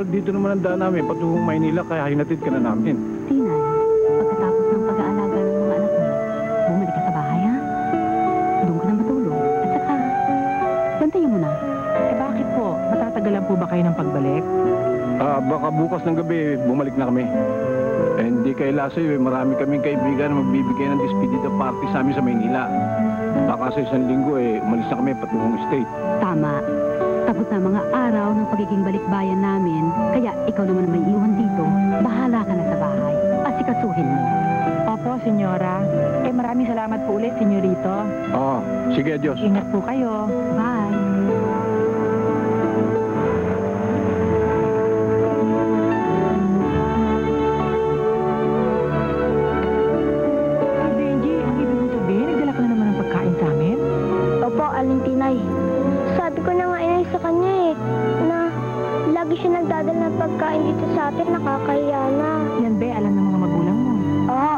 Total dito naman ang daan namin, patungong Maynila, kaya hinatid ka na namin. Tinay, pagkatapos ng pag-aalaga ng mga anak mo, bumalik ka sa bahay, ha? Doon ka na matulog. At saka, bantayan mo na. Eh bakit po? Matatagalan po ba kayo ng pagbalik? Ah, baka bukas ng gabi, bumalik na kami. Eh, hindi kay Lasoy, eh, marami kaming kaibigan na magbibigay ng despedida party sa amin sa Maynila. Baka sa isang linggo, eh, umalis na kami patungong state. Tama. Tapos na mga araw ng pagiging balikbayan namin, kaya ikaw naman ang may iwan dito. Bahala ka na sa bahay. Asikasuhin mo. Opo, senyora. Eh maraming salamat po ulit, senyorito. Oo, sige, adios. Ingat po kayo. Bye. Pagkain dito sa atin, nakakahiya na. Yan be, alam ng mga magulang mo. Oo.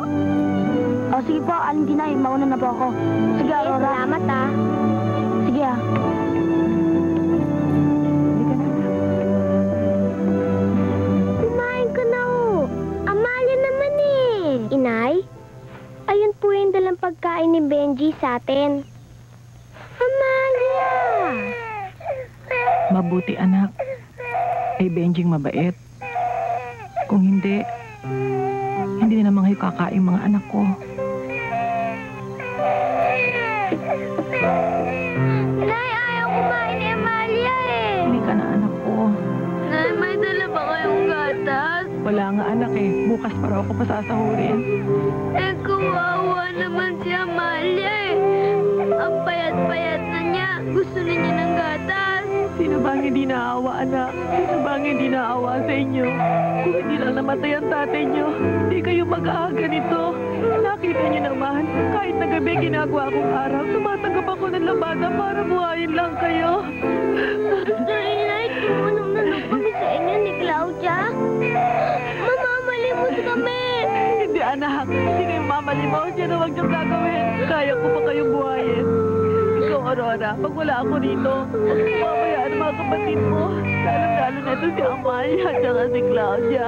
O sige po, Aling Tinay, mauna na po ako. Sige, Aurora. Salamat Hindi kayo mamalimaw. Diyan na huwag niyong gagawin. Kaya ko pa kayong buhayin. Ikaw, Aurora, pag wala ako rito, huwag mo mamayaan ang mga kapatid mo. Lalo-lalo na ito si Amalia at saka si Claudia.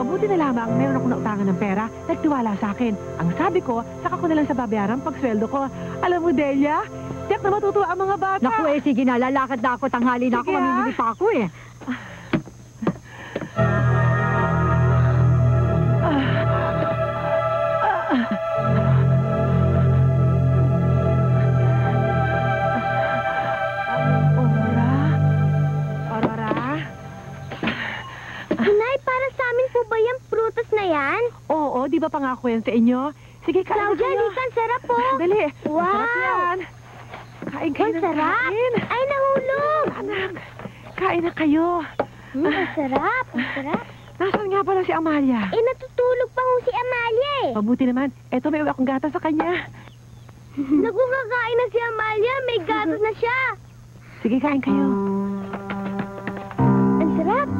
Mabuti na lamang meron ako nautangan ng pera. Nagtiwala sa akin. Ang sabi ko, saka ko na lang sa babayaran pag sweldo ko. Alam mo, Delia, tiyak na matutuwa ang mga bata. Naku eh, sige na, lalakad na ako, tanghali na ako, Sige, ah. mamimili pa ako eh. Sa inyo? Sige, kain na Claudia, kayo. di ka, ang sarap po. Dali. Wow. Masarap yan. Kain kayo ng kain. Ay, nahulog. Anak, kain na kayo. Mm, ang sarap, ang sarap. Nasaan nga pala si Amalia? Eh, natutulog pa ho si Amalia eh. Mabuti naman. Eto, may uwi akong gata sa kanya. Nagkukakain na si Amalia, may gatas na siya. Sige, kain kayo. Ang sarap.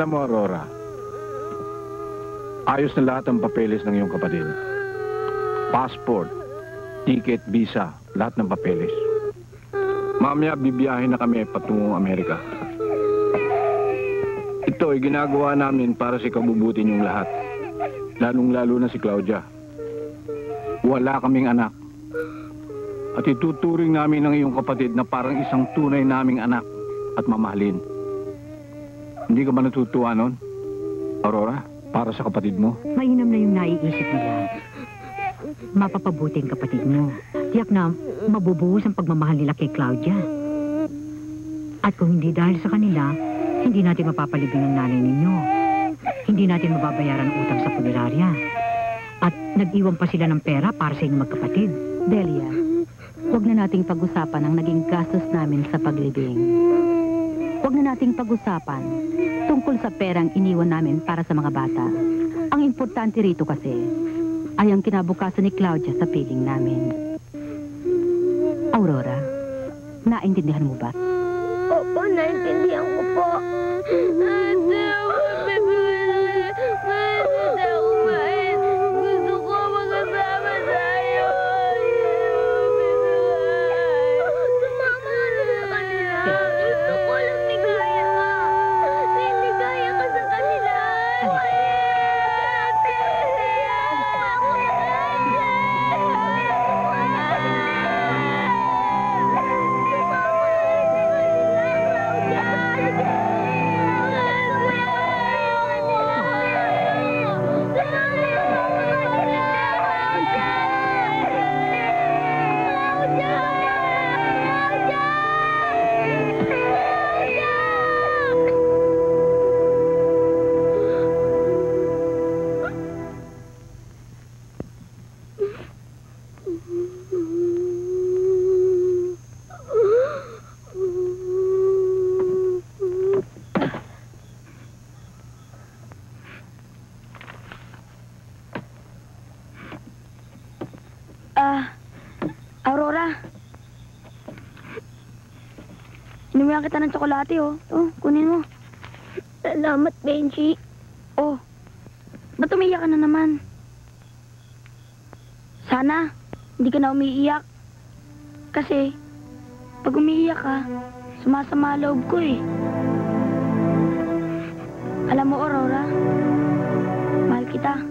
Alam mo, Aurora, ayos na lahat ang papeles ng iyong kapatid. Passport, ticket, visa, lahat ng papeles. Mamaya bibiyahin na kami patungong Amerika. Ito ay ginagawa namin para sa kabubuti niyong lahat. Lalong-lalo na si Claudia. Wala kaming anak. At ituturing namin ng iyong kapatid na parang isang tunay naming anak at mamahalin. Hindi ka ba natutuwa nun? Aurora, para sa kapatid mo? Mainam na yung naiisip nila. Mapapabuti ang kapatid mo. Tiyak na mabubuhos ang pagmamahal nila kay Claudia. At kung hindi dahil sa kanila, hindi natin mapapalibing ang nanay ninyo. Hindi natin mababayaran ang utang sa punerarya. At nag-iwan pa sila ng pera para sa inyong magkapatid. Delia, huwag na nating pag-usapan ang naging gastos namin sa paglibing. Huwag na nating pag-usapan tungkol sa perang iniwan namin para sa mga bata. Ang importante rito kasi ay ang kinabukasan ni Claudia sa piling namin. Aurora, naintindihan mo ba? Opo, naintindihan Inumihan kita ng tsokolate, oh. Oh, kunin mo. Salamat, Benji. Oh, ba't umiiyak ka na naman? Sana, hindi ka na umiiyak. Kasi, pag umiiyak ka, sumasama loob ko eh. Alam mo, Aurora, mahal kita.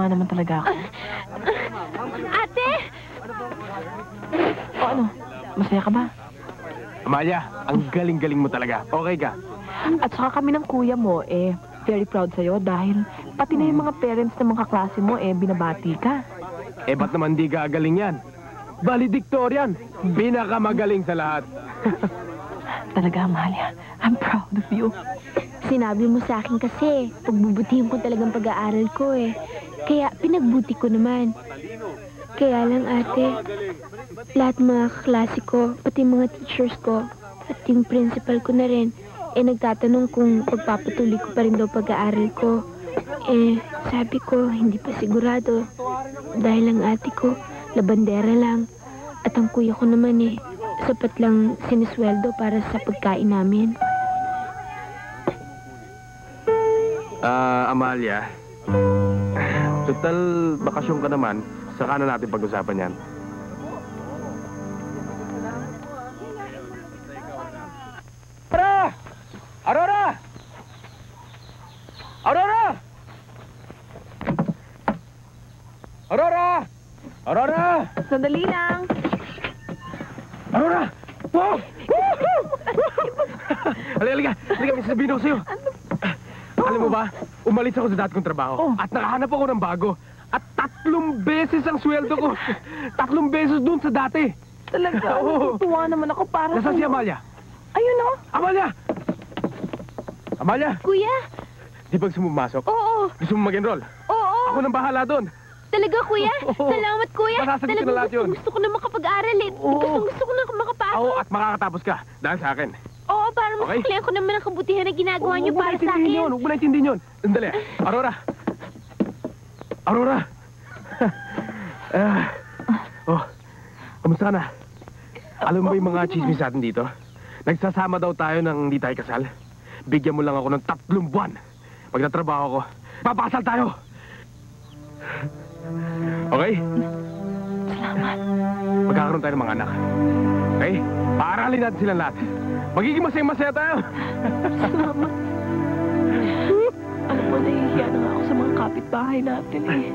Natutuwa naman talaga ako. Ate! O ano, masaya ka ba? Amalia, ang galing-galing mo talaga. Okay ka? At saka kami ng kuya mo, eh, very proud sa'yo dahil pati na yung mga parents ng mga kaklase mo, eh, binabati ka. Eh, ba't naman di gagaling yan? Valedictorian! Pinakamagaling sa lahat. Talaga, Amalia. I'm proud of you. Sinabi mo sa akin kasi, pagbubutihin ko talagang pag-aaral ko eh. Kaya pinagbuti ko naman. Kaya lang ate, lahat mga kaklase ko, pati mga teachers ko, at yung principal ko na rin, eh nagtatanong kung pagpapatuloy ko pa rin daw pag-aaral ko. Eh, sabi ko, hindi pa sigurado. Dahil ang ate ko, labandera lang. At ang kuya ko naman eh, sapat lang sinisweldo para sa pagkain namin. Ah, Amalia. Total, bakasyon ka naman. Saka na natin pag-usapan yan. Aurora! Aurora! Aurora! Aurora! Aurora! Sandali lang. Aurora! Wow! halika, halika. Halika, may sasabihin ako sa'yo. Alam mo ba, umalis ako sa dati kong trabaho. At nakahanap ako ng bago. At tatlong beses ang sweldo ko. tatlong beses dun sa dati. Talaga, Oo. natutuwa naman ako para Nasaan si Amalia? Ayun oh. Amalia! Amalia! Kuya? Di ba gusto mo pumasok? Oo, Gusto mo mag-enroll? oo. Ako nang bahala doon. Talaga, kuya? Oo. Salamat, kuya. Masasagot ko na Talagang lahat yun. gusto, gusto ko na makapag-aral eh. Oo. Gusto, gusto ko na makapasok. Oo, at makakatapos ka. Dahil sa akin. Para Okay. ko naman ang kabutihan na ginagawa Oo, niyo para sa akin. Yun, huwag mo naintindihin yun. Sandali. Aurora. Aurora. ah. Oh, kamusta ka na? Alam mo ba yung mga chismis natin dito? Nagsasama daw tayo nang hindi tayo kasal. Bigyan mo lang ako ng tatlong buwan. Pag natrabaho ko, papakasal tayo! Okay? Salamat. Magkakaroon tayo ng mga anak. Okay? Paaralin natin silang lahat. Magiging masaya-masaya tayo. Salamat. Alam mo, nahihiya na nga ako sa mga kapitbahay natin eh.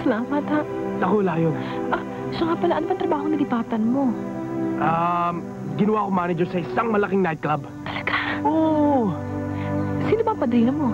Salamat ha. Ako, wala yun. Ah, siya nga pala, ano ba trabaho na lipatan mo? Um, ginawa ko manager sa isang malaking nightclub. Talaga? Oo. Sino ba ang padrino mo?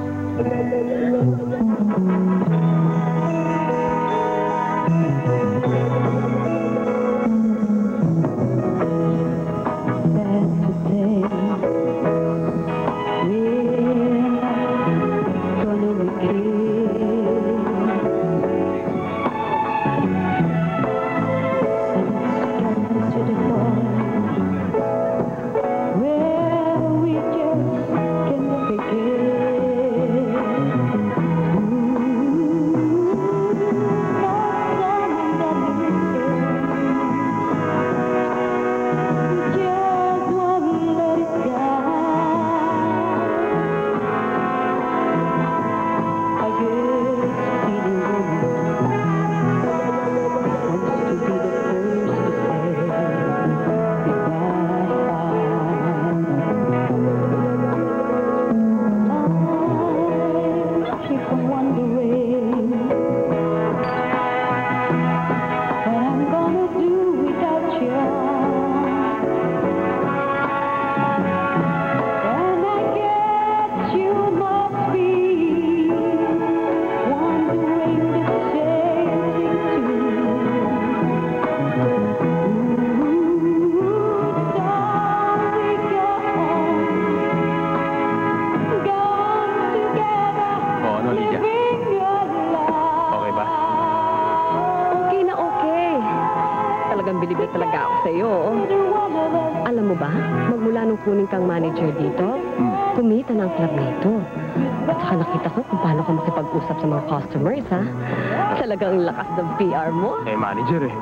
Manager eh.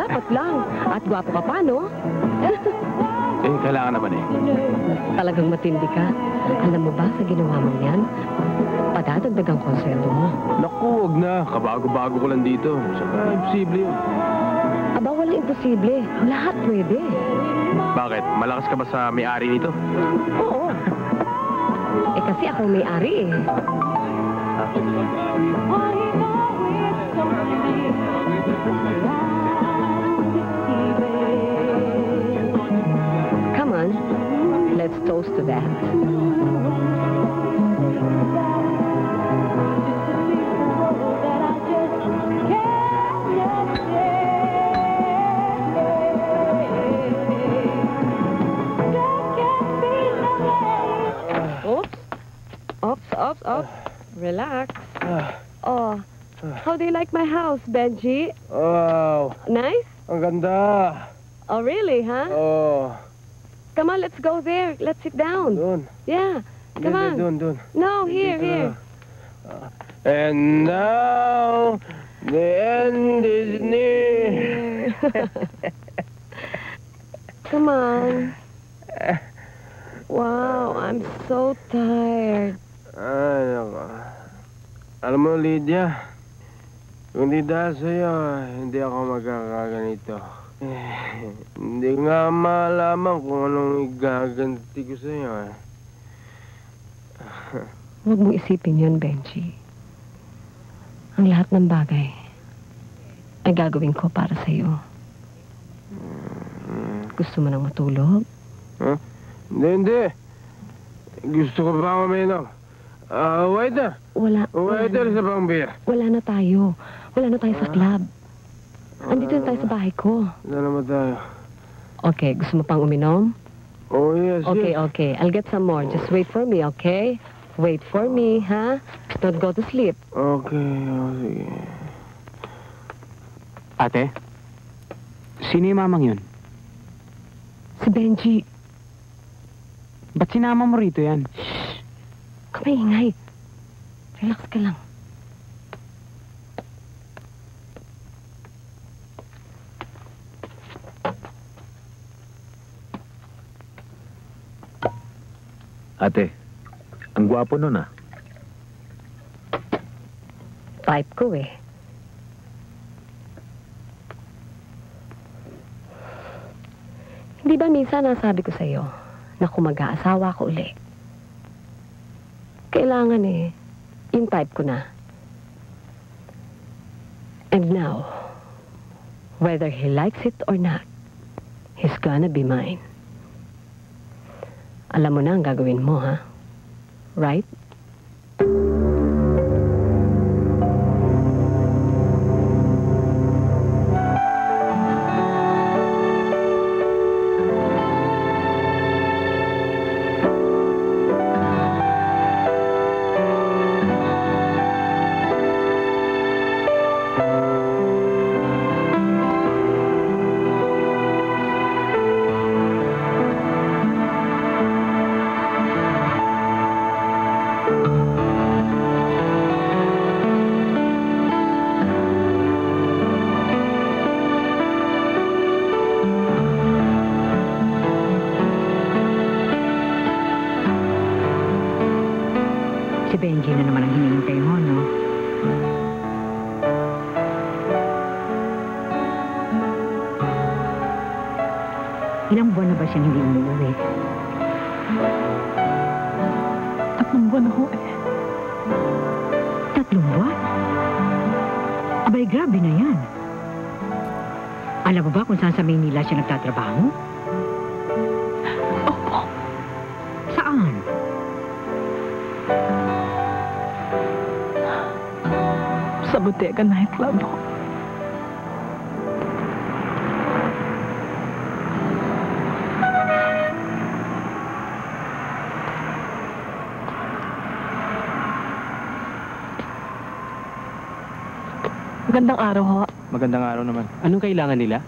Dapat lang. At gwapo ka pa, no? Eh, kailangan naman eh. Talagang matindi ka. Alam mo ba, sa ginawa mo yan, padadagdagan ko ang sweldo mo. Naku, wag na. Kabago-bago ko lang dito. Saka, imposible yun. Aba, walang imposible. Lahat pwede. Bakit? Malakas ka ba sa may-ari nito? Oo. Eh kasi ako may-ari eh. Come on, let's toast to that. Oops. Oops, oops. Relax. Ah. How do you like my house, Benji? Oh. Nice? ang ganda. Oh, really, huh? Oh, Come on, let's go there. Let's sit down. doon. Yeah, come on. Doon, doon. No, here, Dito here. na. Uh, and now, the end is near. Come on. Wow, I'm so tired. Ay, nako. Alam mo, Lydia, kung di dahil sa'yo, hindi ako magkakaganito. Eh, hindi nga malaman kung anong igaganti ko sa'yo eh. Huwag mong isipin yun, Benji. Ang lahat ng bagay ay gagawin ko para sa'yo. Gusto mo nang matulog? Hindi, hindi. Gusto ko pa uminom. Ah, waiter. Wala. Waiter, wala, isa pang beer. wala na tayo. Wala na tayo sa club. Andito na tayo sa bahay ko. Wala naman tayo. Okay, gusto mo pang uminom? Oh, yes, Okay, yes. okay. I'll get some more. Just wait for me, okay? Wait for me, ha? Don't go to sleep. Okay, oh, sige. Ate, sino yung mamang yun? Si Benji, Ba't sinama mo rito yan? kamaingay. Relax ka lang. Ate, ang gwapo nun ah. Type ko eh. Hindi ba minsan nasabi ko sa'yo na kung mag-aasawa ko uli, kailangan eh, yung type ko na. And now, whether he likes it or not, he's gonna be mine. Alam mo na ang gagawin mo, ha? Right? Si Benji na naman ang hinihintay mo, no? Ilang buwan na ba siyang hindi umuwi? Tatlong buwan na ho eh. Tatlong buwan? Abay, grabe na yan. Alam mo ba kung saan sa Maynila siya nagtatrabaho? Sa Bottega Nightclub ho. Magandang araw ho. Magandang araw naman. Anong kailangan nila?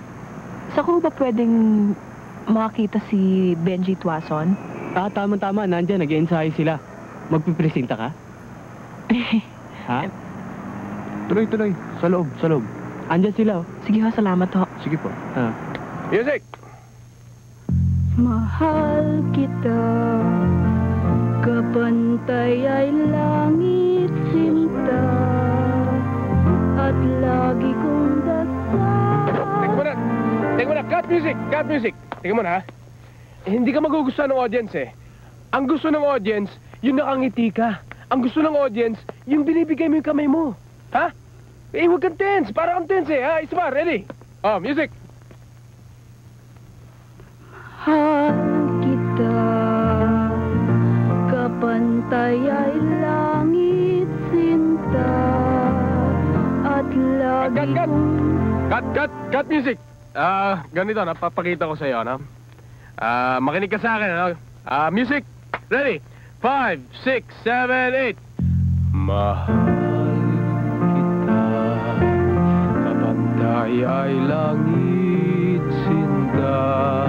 Sa ko ba pwedeng makakita si Benji Tuason? Ah, tama-tama. Nandyan, nag-ensayo sila. Magpipresenta ka? ha? Tuloy-tuloy. Sa loob, sa loob. Andyan sila, oh. Sige ho, salamat ho. Sige po. Ah. Music! Mahal kita Kapantay ay langit sinta At lagi kong dasal Teka muna. Teka muna. Cut music. Cut music. Teka muna, ha? Eh, hindi ka magugustuhan ng audience, eh. Ang gusto ng audience, yung nakangiti ka. Ang gusto ng audience, yung binibigay mo yung kamay mo. Ha? Eh, huwag kang tense. Para kang tense, eh. Ha? Isa pa. Ready? Oh, music. Mahal kita Kapantay ay langit sinta At lagi Cut, cut. kong Cut, cut, cut music. Ah, ganito, napapakita ko sa iyo, ano? Ah, makinig ka sa akin, ano? Ah, music. Ready? Five, six, seven, eight. Mahal kabantay ay langit sinta,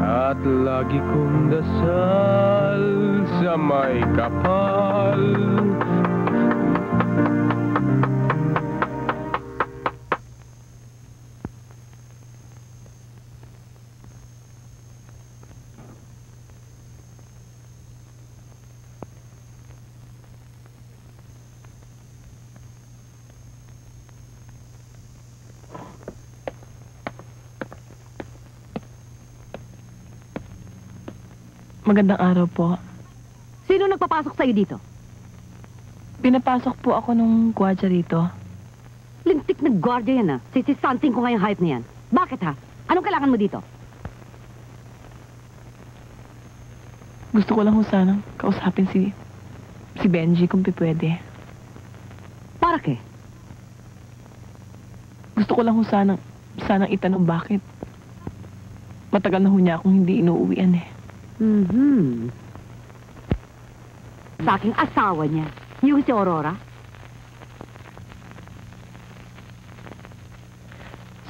at lagi kong dasal sa may kapal. Magandang araw po. Sino nagpapasok sa'yo dito? Pinapasok po ako nung gwadya rito. Lintik na guardia yan ah. Sisisanting ko nga yung hype na yan. Bakit ha? Anong kailangan mo dito? Gusto ko lang kung sanang kausapin si si Benji kung pwede. Para ke? Gusto ko lang kung sanang, sanang itanong bakit. Matagal na ho niya akong hindi inuuwian eh. Mhm. Sa aking asawa niya, yung si Aurora.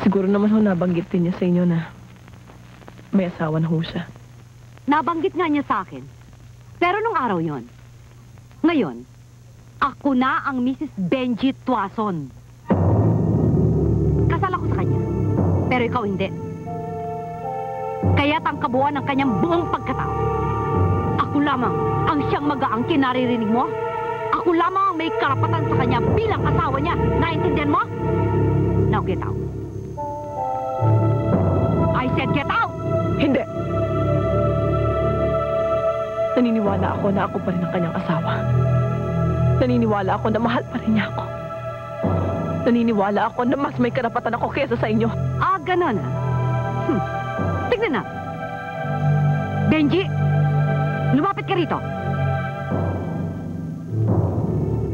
Siguro naman ho nabanggit din niya sa inyo na may asawa na ho siya. Nabanggit nga niya sa akin. Pero nung araw yon, ngayon, ako na ang Mrs. Benji Tuason. Kasal ako sa kanya. Pero ikaw hindi. Kaya't ang kabuuan ng kanyang buong pagkatao. Ako lamang ang siyang mag-aangkin naririnig mo. Ako lamang ang may karapatan sa kanya bilang asawa niya. Naintindihan mo? Now get out. I said get out! Hindi! Naniniwala ako na ako pa rin ang kanyang asawa. Naniniwala ako na mahal pa rin niya ako. Naniniwala ako na mas may karapatan ako kesa sa inyo. Ah, ganon ah. Tignan na. Benji, lumapit ka rito.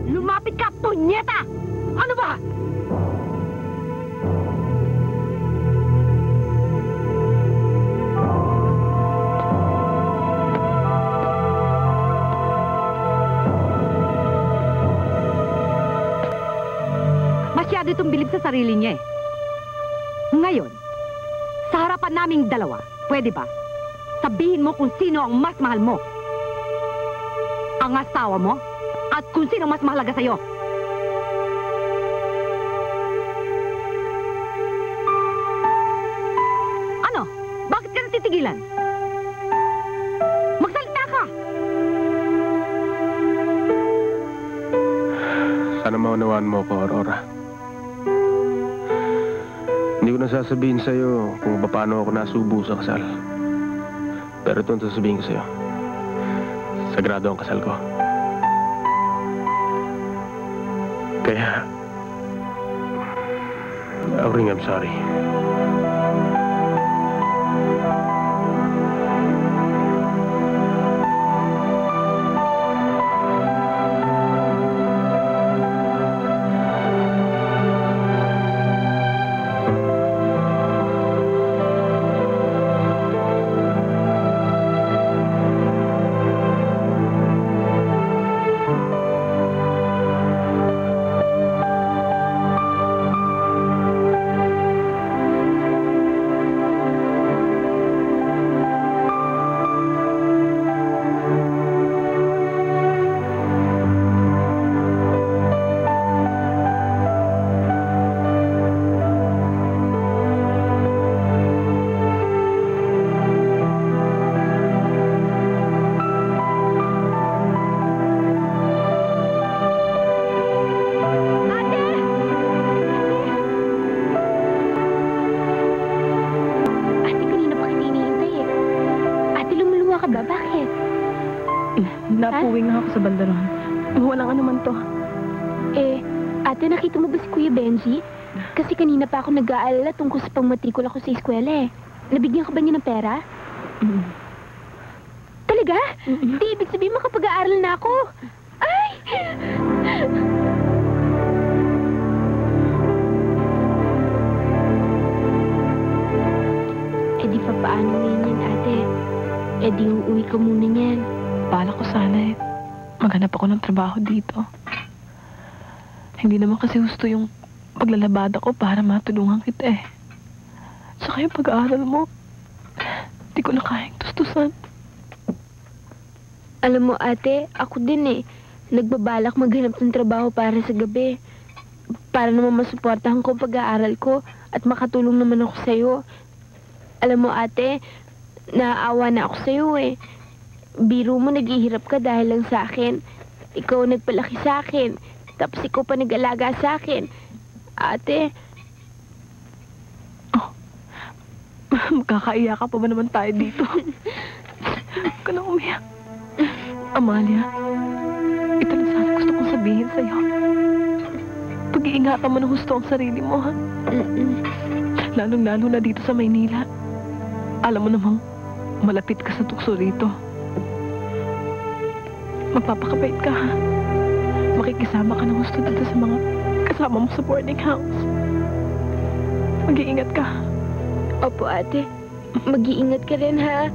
Lumapit ka, punyeta! Ano ba? Masyado itong bilib sa sarili niya eh. Ngayon, naming dalawa, pwede ba? Sabihin mo kung sino ang mas mahal mo. Ang asawa mo at kung sino mas mahalaga sa'yo. Ano? Bakit ka natitigilan? Magsalita ka! Sana maunawaan mo ko, Aurora. Hindi ko nasasabihin sa'yo kung paano ako nasubo sa kasal. Pero ito ang sasabihin ko sa'yo. Sagrado ang kasal ko. Kaya... Auring, I'm sorry. Pangmatrikula ko sa eskwela eh. Nabigyan ka ba niya ng pera? Mm. Talaga? Di ibig sabihin makapag-aaral na ako. Ay! Eh di pa paano ngayon yan, ate? Eh di uuwi ka muna niyan. Bala ko sana eh. Maghanap ako ng trabaho dito. Hindi naman kasi gusto yung paglalabada ko para matulungan kita eh. Yung pag-aaral mo, hindi ko na kayang tustusan. Alam mo, ate, ako din eh. Nagbabalak maghanap ng trabaho para sa gabi. Para naman masuportahan ko pag-aaral ko at makatulong naman ako sa'yo. Alam mo, ate, naaawa na ako sa'yo eh. Biro mo, naghihirap ka dahil lang sa akin. Ikaw nagpalaki sa akin. Tapos ikaw pa nag-alaga sa akin. Ate, Magkakaiya ka pa ba naman tayo dito? Huwag ka na umiyak. Amalia, ito na sana gusto kong sabihin sa'yo. Pag-iingatan mo na gusto ang sarili mo, ha? Lalong-lalo na dito sa Maynila. Alam mo namang malapit ka sa tukso rito. Magpapakabait ka, ha? Makikisama ka ng gusto dito sa mga kasama mo sa boarding house. Mag-iingat ka. Opo, ate. Mag-iingat ka rin, ha?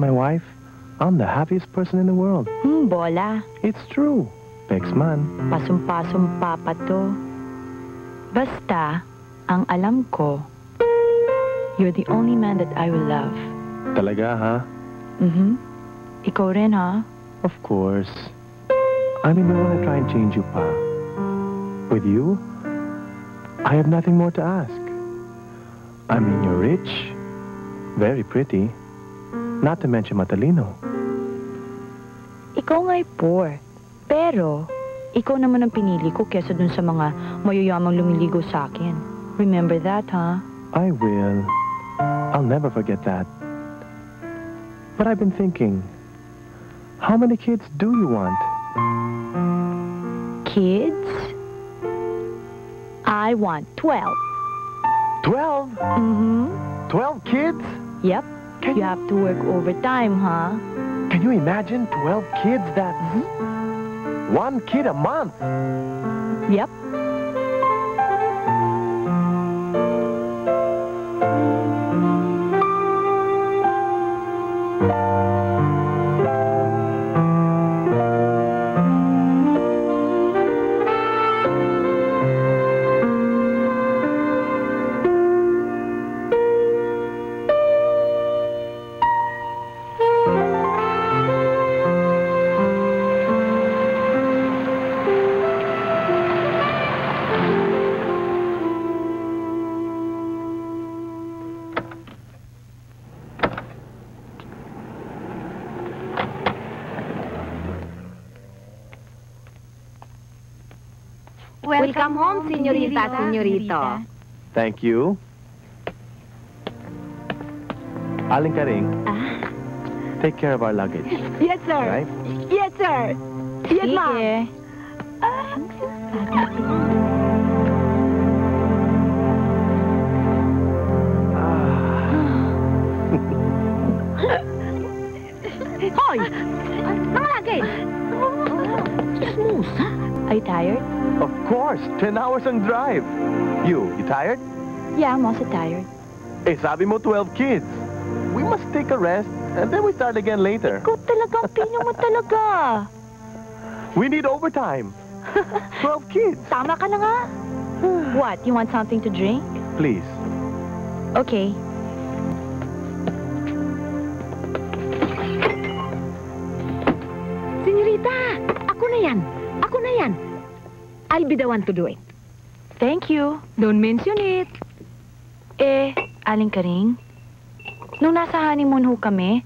My wife, I'm the happiest person in the world. Hmm, bola. It's true. Pex man. Pasum-pasumpa pa to. Basta, ang alam ko, you're the only man that I will love. Talaga, ha? Mm-hmm. Ikaw rin, ha? Of course. I mean, don't want to try and change you, pa. With you, I have nothing more to ask. I mean, you're rich, very pretty, not to mention matalino. Ikaw nga'y poor. Pero, ikaw naman ang pinili ko kesa dun sa mga mayayamang lumiligo sa akin. Remember that, ha? I will. I'll never forget that. But I've been thinking, how many kids do you want? Kids? I want 12. Twelve? Mm-hmm. Twelve kids? Yep. You have to work overtime, huh? Can you imagine 12 kids? That's mm-hmm. one kid a month. Yep. Senyorita, senyorito. Thank you. Aling Karing, ah. take care of our luggage. Yes, sir. Right? Yes, sir. Yes, ma'am. Ah. Sige. Hoy! Mga luggage! Ah. Musa? Are you tired? Of course, 10 hours on drive. You, you tired? Yeah, I'm also tired. Eh, sabi mo 12 kids. We must take a rest and then we start again later. Ikaw talagang pino mo talaga. We need overtime. 12 kids. Tama ka na nga. What, you want something to drink? Please. Okay. I'll be the one to do it. Thank you. Don't mention it. Eh, Aling Karing, nung nasa honeymoon ho kami,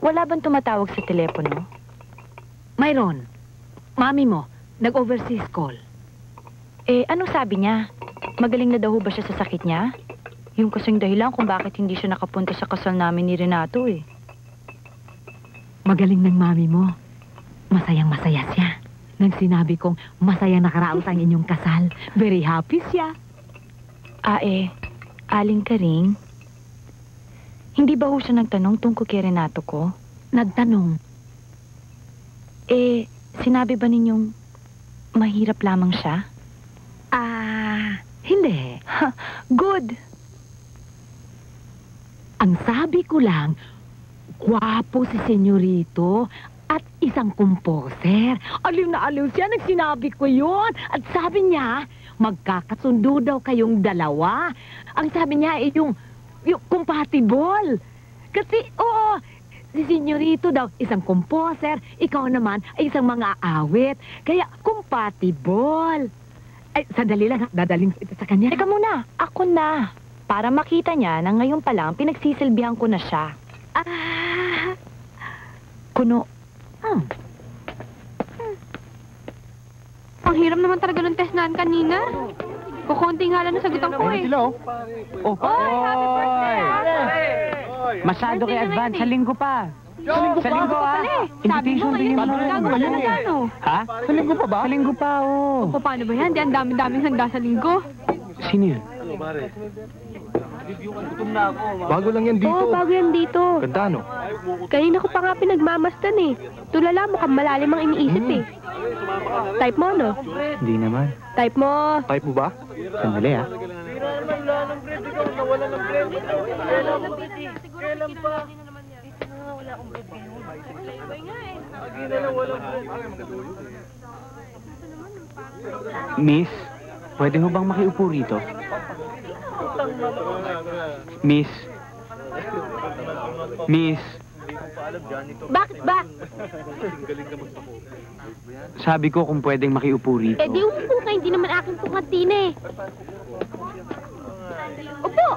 wala bang tumatawag sa telepono? Myron, mami mo, nag-overseas call. Eh, anong sabi niya? Magaling na daw ba siya sa sakit niya? Yung kasing dahilan kung bakit hindi siya nakapunta sa kasal namin ni Renato eh. Magaling ng mami mo. Masayang masaya siya. Nang sinabi kong masayang nakaraos ang inyong kasal, very happy siya. Ah eh, Aling Karing, hindi ba ho siya nagtanong tungkol kay Renato ko? Nagtanong, Eh, sinabi ba ninyong mahirap lamang siya? ah, hindi. Good! Ang sabi ko lang, gwapo si senyorito at isang composer. Aliw na aliw siya nang sinabi ko yon. At sabi niya, magkakasundo daw kayong dalawa. Ang sabi niya ay yung, yung compatible. Kasi, oo, si senyorito daw isang composer, ikaw naman ay isang mga awit. Kaya, compatible. Ay, sandali lang dadaling ito sa kanya. Teka muna, ako na. Para makita niya na ngayon pa lang pinagsisilbihan ko na siya. Ah, Kuno, hmm. Ang hirap naman talaga ng test naan kanina. Kukunti nga lang nasagutan ko eh. oh. Oh, Masyado kay advance. Sa linggo pa. Sa linggo, ah. Sabi mo Invitation ngayon, din mo. gagawa na ng ano. Ha? Sa linggo pa ba? Sa linggo pa, oh. O, paano ba yan? Di ang dami-daming handa sa linggo. Sino yun? Bago lang yan dito. Oo, bago yan dito. Ganda, no? Kanina ko pa nga pinagmamastan eh. Tulala mo kang malalim ang iniisip eh. Type mo, no? Hindi naman. Type mo. Type mo ba? Sandali, ah. Miss, pwede ho bang makiupo rito? Miss. Miss, Bakit ba? sabi ko kung pwedeng makiupo rito. Eh di umupo ka, hindi naman aking pukatin eh. Upo!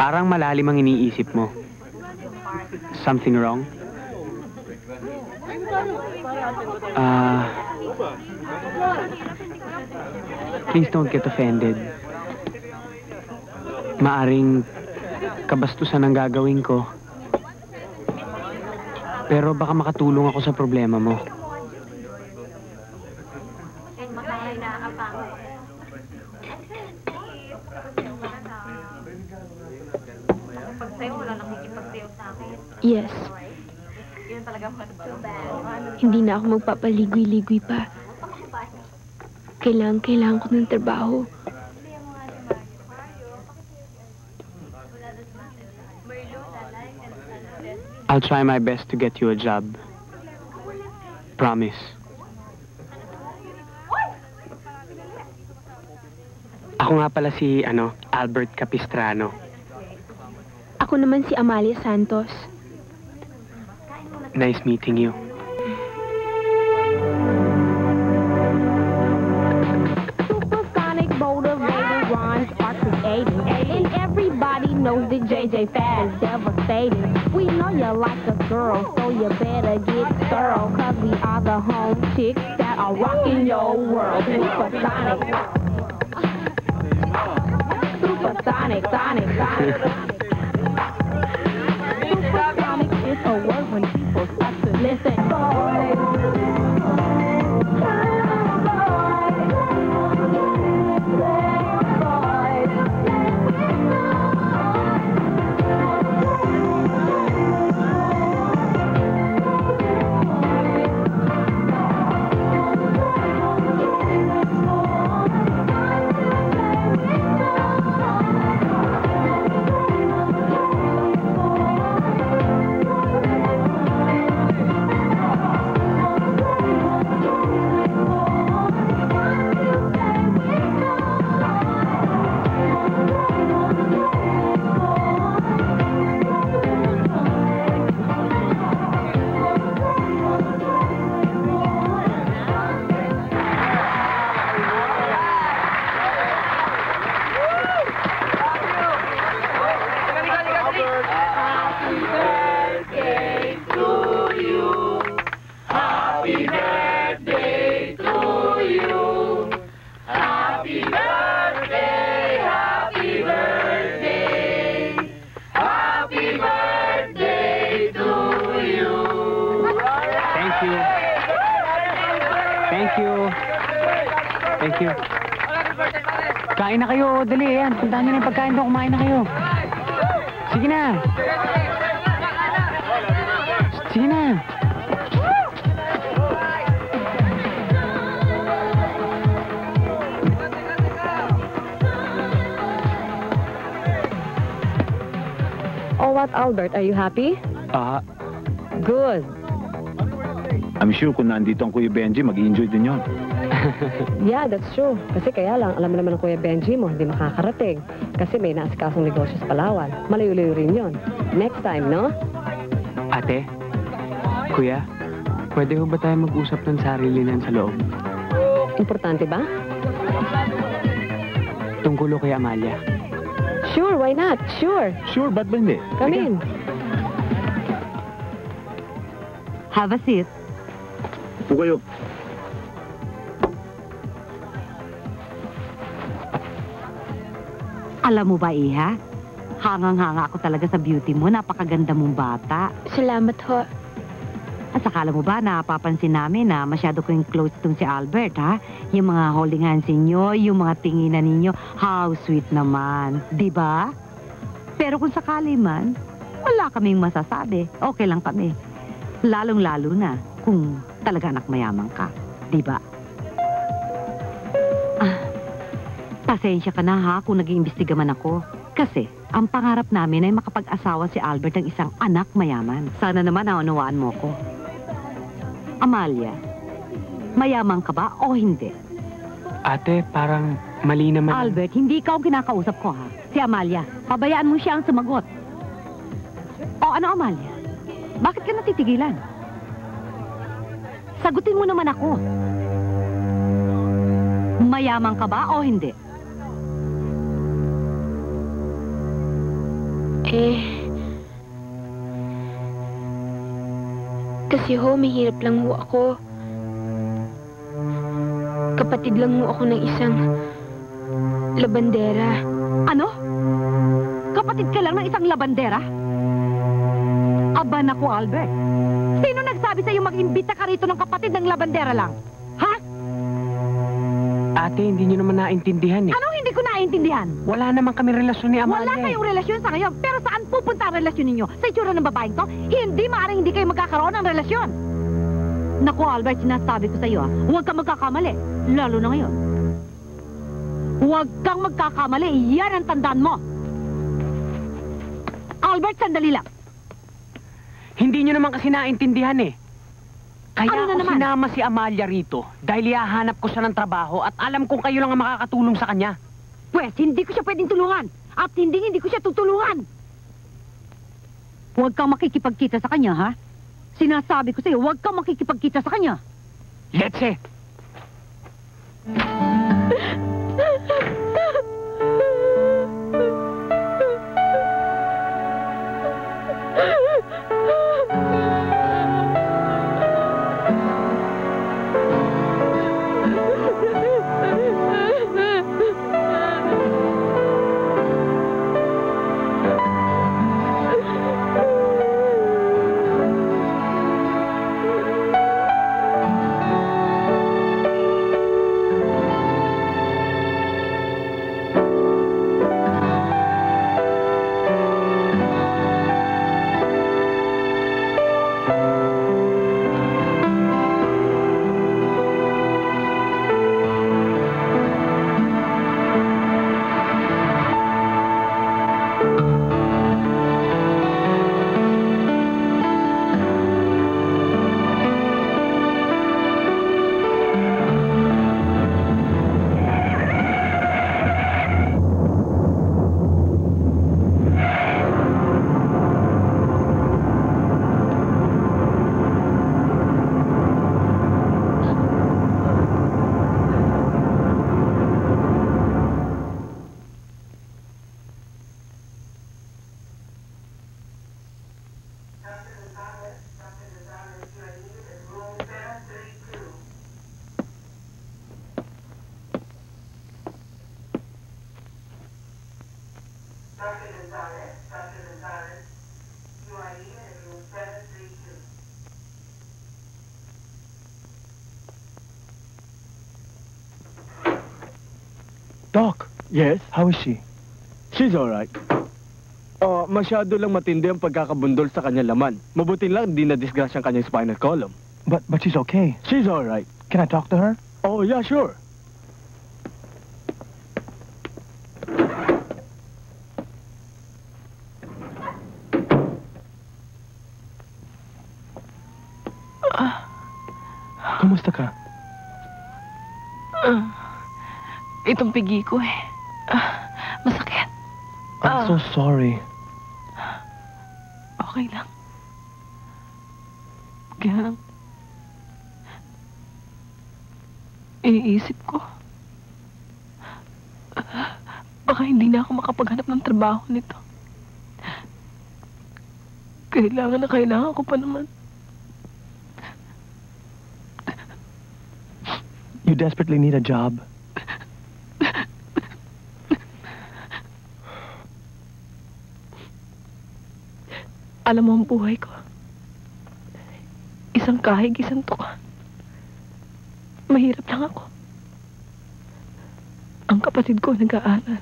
Parang malalim ang iniisip mo. Something wrong? Ah... please don't get offended. Maaring kabastusan ang gagawin ko. Pero baka makatulong ako sa problema mo. Yes. Hindi na ako magpapaligoy-ligoy pa. Kailangan, kailangan ko ng trabaho. I'll try my best to get you a job. Promise. Ako nga pala si, ano, Albert Capistrano. Ako naman si Amalia Santos. Nice meeting you. Supersonic rhymes are created. And everybody knows that JJ devastating. We know you like a girl, so you better get thorough. Cause we are the home chicks that are rocking your world. Supersonic. Supersonic, sonic, sonic. Thank you. Kain na kayo, dali yan. Puntahan niyo na yung pagkain doon, kumain na kayo. Sige na. Sige na. Oh, what, Albert? Are you happy? Ah, Good. I'm sure kung nandito ang Kuya Benji, mag-enjoy din yon. Yeah, that's true. Kasi kaya lang, alam mo naman ng Kuya Benji mo, hindi makakarating. Kasi may naasikasong negosyo sa Palawan. Malayo-layo rin yon. Next time, no? Ate, kuya, pwede ho ba tayo mag-usap ng sarili nan sa loob? Importante ba? Tungkol ho kay Amalia. Sure, why not? Sure. Sure, ba't ba hindi? Come in. Have a seat. Upo kayo. Alam mo ba, Iha? Hangang-hanga ako talaga sa beauty mo. Napakaganda mong bata. Salamat ho. At saka alam mo ba, napapansin namin na masyado kayong close tong si Albert, ha? Yung mga holding hands ninyo, yung mga tinginan ninyo, how sweet naman. Di ba? Pero kung sakali man, wala kaming masasabi. Okay lang kami. Lalong-lalo na kung talaga anak mayaman ka. Di ba? Pasensya ka na ha kung nag-iimbestiga man ako. Kasi, ang pangarap namin ay makapag-asawa si Albert ng isang anak mayaman. Sana naman naunawaan mo ko. Amalia, mayaman ka ba o hindi? Ate, parang mali naman. Albert, hindi ikaw ang kinakausap ko ha. Si Amalia, pabayaan mo siya ang sumagot. O ano Amalia? Bakit ka natitigilan? Sagutin mo naman ako. Mayaman ka ba o hindi? Eh... Kasi ho, mahirap lang ho ako. Kapatid lang ho ako ng isang labandera. Ano? Kapatid ka lang ng isang labandera? Aba naku, Albert. Sino nagsabi sa'yo mag-imbita ka rito ng kapatid ng labandera lang? Ha? Ate, hindi niyo naman naintindihan eh. Anong hindi ko naintindihan? Wala naman kami relasyon ni Amalia. Wala kayong relasyon sa ngayon, pero saan pupunta ang relasyon ninyo? Sa itsura ng babaeng to? Hindi maaaring hindi kayo magkakaroon ng relasyon. Naku, Albert, sinasabi ko sa iyo, ha? huwag kang magkakamali. Lalo na ngayon. Huwag kang magkakamali. Yan ang tandaan mo. Albert, sandali lang. Hindi niyo naman kasi naintindihan eh. Kaya Ano na ako naman? sinama si Amalia rito dahil ihahanap ko siya ng trabaho at alam kong kayo lang ang makakatulong sa kanya. Pwes, hindi ko siya pwedeng tulungan. At hindi hindi ko siya tutulungan. Huwag kang makikipagkita sa kanya, ha? Sinasabi ko sa'yo, huwag kang makikipagkita sa kanya. Let's say, Doc. Yes? How is she? She's alright. Oh, masyado lang matindi ang pagkakabundol sa kanyang laman. Mabuti lang di na-disgrasya ang kanyang spinal column. But, but she's okay. She's alright. Can I talk to her? Oh, yeah, sure. Kumusta ka? Ah, itong pigi ko eh. Ah, masakit. I'm so sorry. Okay lang. Kaya lang, iniisip ko, baka hindi na ako makapaghanap ng trabaho nito. Kailangan na kailangan ko pa naman. You desperately need a job. Alam mo ang buhay ko. Isang kahig, isang tuka. Mahirap lang ako. Ang kapatid ko nag-aaral.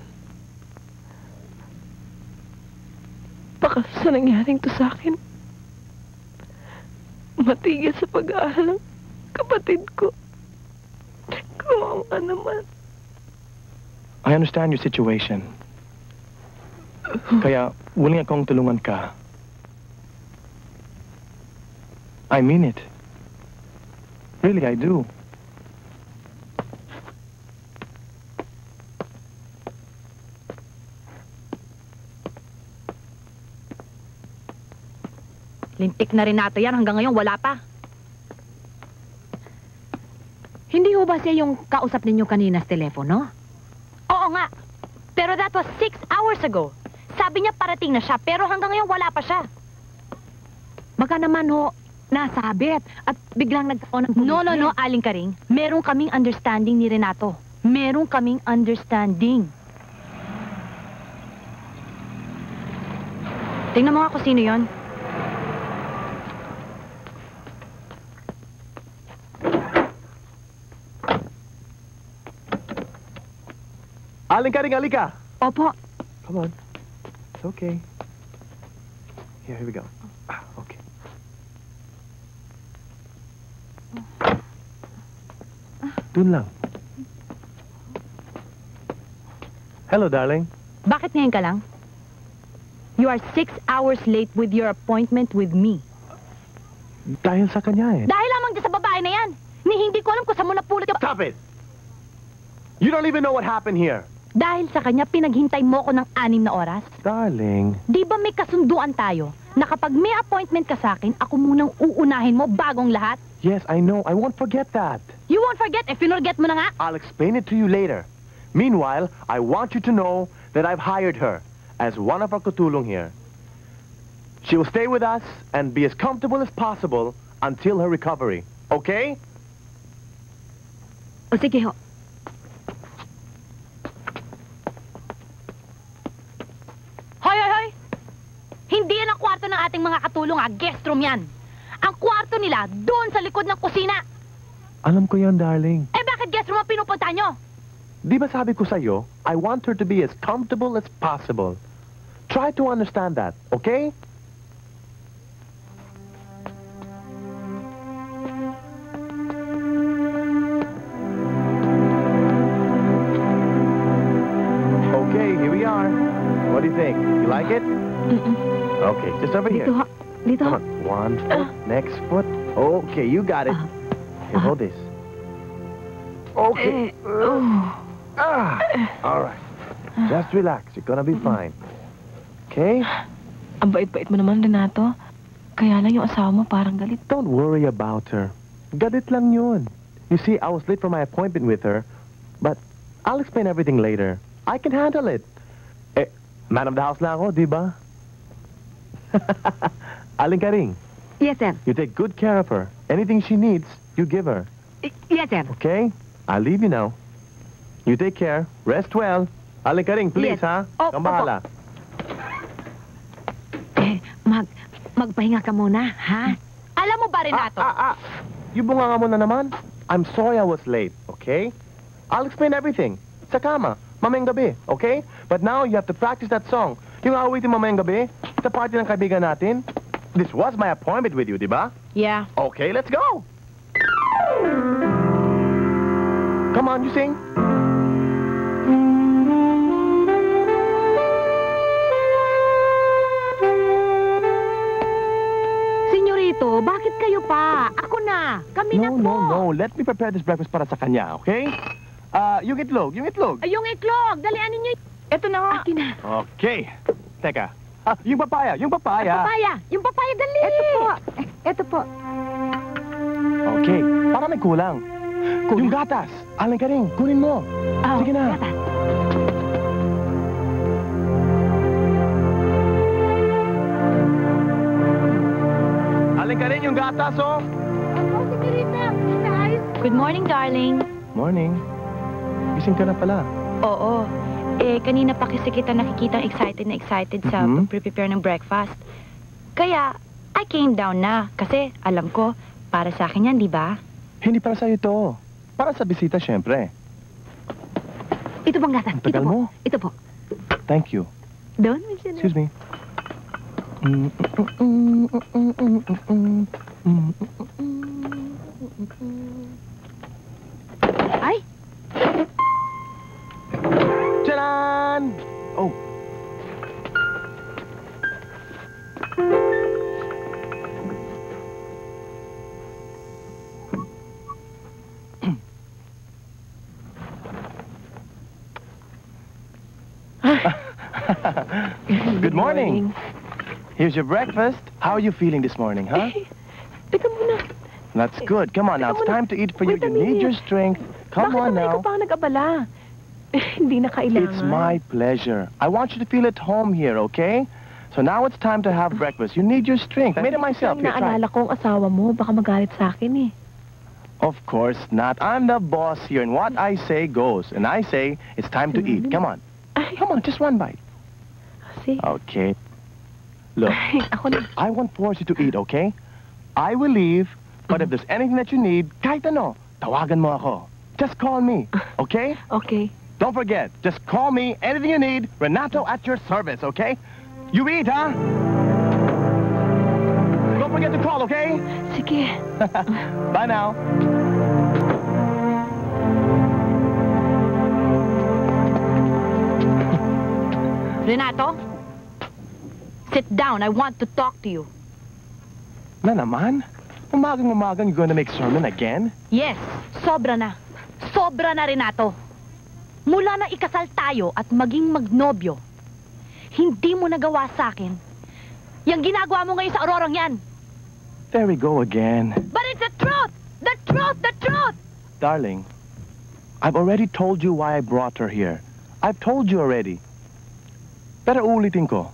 Baka sa nangyaring to sa akin, matigil sa pag-aaral ng kapatid ko. Kawawa naman. I understand your situation. Kaya, willing akong tulungan ka. I mean it. Really, I do. Lintik na rin nato yan. Hanggang ngayon, wala pa. Hindi ho ba siya yung kausap ninyo kanina sa telepono? Oo nga. Pero that was six hours ago. Sabi niya parating na siya, pero hanggang ngayon wala pa siya. Baka naman ho, nasabit at biglang nagkaroon ng No, no, no. Aling Karing. Meron kaming understanding ni Renato. Meron kaming understanding. Tingnan mo nga kung sino yon. Aling ka rin, alika! Opo. Come on. It's okay. Here, here we go. Ah, Okay. Dun lang. Hello, darling. Bakit ngayon ka lang? You are six hours late with your appointment with me. Dahil sa kanya eh. Dahil lamang dyan sa babae na yan. Ni hindi ko alam kung saan mo napulot yung... Stop it! You don't even know what happened here. Dahil sa kanya, pinaghintay mo ko ng anim na oras. Darling. Di ba may kasunduan tayo na kapag may appointment ka sa akin, ako munang uunahin mo bagong lahat? Yes, I know. I won't forget that. You won't forget, eh, finurget mo na nga. I'll explain it to you later. Meanwhile, I want you to know that I've hired her as one of our kutulong here. She will stay with us and be as comfortable as possible until her recovery. Okay? O sige ho. Hoy, hoy, hoy! Hindi yan ang kwarto ng ating mga katulong, ha? Guest room yan. Ang kwarto nila, doon sa likod ng kusina. Alam ko yan, darling. Eh, bakit guest room ang pinupunta nyo? Di ba sabi ko sa'yo, I want her to be as comfortable as possible. Try to understand that, okay? Okay, here we are. What do you think? You like it? Okay, just over here. Dito ho. Dito ho. Come on. One uh. foot, next foot. Okay, you got it. Uh-huh. Here, hold this. Okay. Uh, uh, ah, all right. Just relax. You're gonna be mm-hmm. fine. Okay? Ang bait-bait mo naman, Renato. Kaya lang yung asawa mo parang galit. Don't worry about her. Galit lang yun. You see, I was late for my appointment with her, but I'll explain everything later. I can handle it. Eh, man of the house na ako, di ba? Alinkaring. Yes, sir. You take good care of her. Anything she needs, you give her. Yes, sir. Okay? I'll leave you now. You take care. Rest well. Alinkaring, please, yes. ha? Oh, Kang bahala. Oh, oh. Eh, mag, magpahinga ka muna, ha? Alam mo ba, Renato? Ah, ah, ah. Yung nga muna naman. I'm sorry I was late, okay? I'll explain everything. Sa kama, mamayang gabi, okay? But now you have to practice that song. Yung awitin mamayang gabi, sa party ng kaibigan natin, This was my appointment with you, di ba? Yeah. Okay, let's go. Come on, you sing. Senyorito, bakit kayo pa? Ako na. Kami na No, po. no, no. Let me prepare this breakfast para sa kanya, okay? Ah, yung itlog, yung itlog. Ay, yung iklog. Dalian ninyo. Ito na. Akin na. Okay. Teka. Ah, yung papaya, yung papaya. Papaya. Yung papaya, dali. Ito po. Ito po. Okay. Para may kulang. Yung gatas. Aling ka rin. Kunin mo. Sige na. Aling ka rin yung gatas, oh. Good morning, darling. Morning. Gising ka na pala. Oo. Eh, kanina pa kasi kita nakikita excited na excited sa Mhm. pre-prepare ng breakfast. Kaya, I came down na. Kasi, alam ko, para sa akin yan, di ba? Hindi para sa'yo to. Para sa bisita, syempre. Ito? Ang tagal Ito po. mo. Ito po. Thank you. Doon? Excuse me. Tcharan! Oh. Good morning. Here's your breakfast. How are you feeling this morning, huh? That's good. Come on now. It's time to eat for you. You need your strength. Come Bakit on now. pa nag-abala? Hindi na kailangan. It's my pleasure. I want you to feel at home here, okay? So now it's time to have breakfast. You need your strength. I made it myself. Here, naalala ko ang asawa mo. Baka magalit sa akin eh. Of course not. I'm the boss here, and what I say goes. And I say it's time to eat. Come on. Come on, just one bite. Sige. Okay. Look. I won't force you to eat, okay? I will leave, but if there's anything that you need, kahit ano, tawagan mo ako. Just call me, okay? Okay. Don't forget, just call me, anything you need, Renato at your service, okay? You eat, huh? Don't forget to call, okay? Sige. Bye now. Renato? Sit down. I want to talk to you. Na naman? Umagang-umagang you're gonna make sermon again? Yes, sobra na. Sobra na, Renato. Mula na ikasal tayo at maging magnobyo, hindi mo nagawa sa akin yung ginagawa mo ngayon sa Aurorang yan. There we go again. But it's the truth! The truth! The truth! Darling, I've already told you why I brought her here. I've told you already. Pero ulitin ko.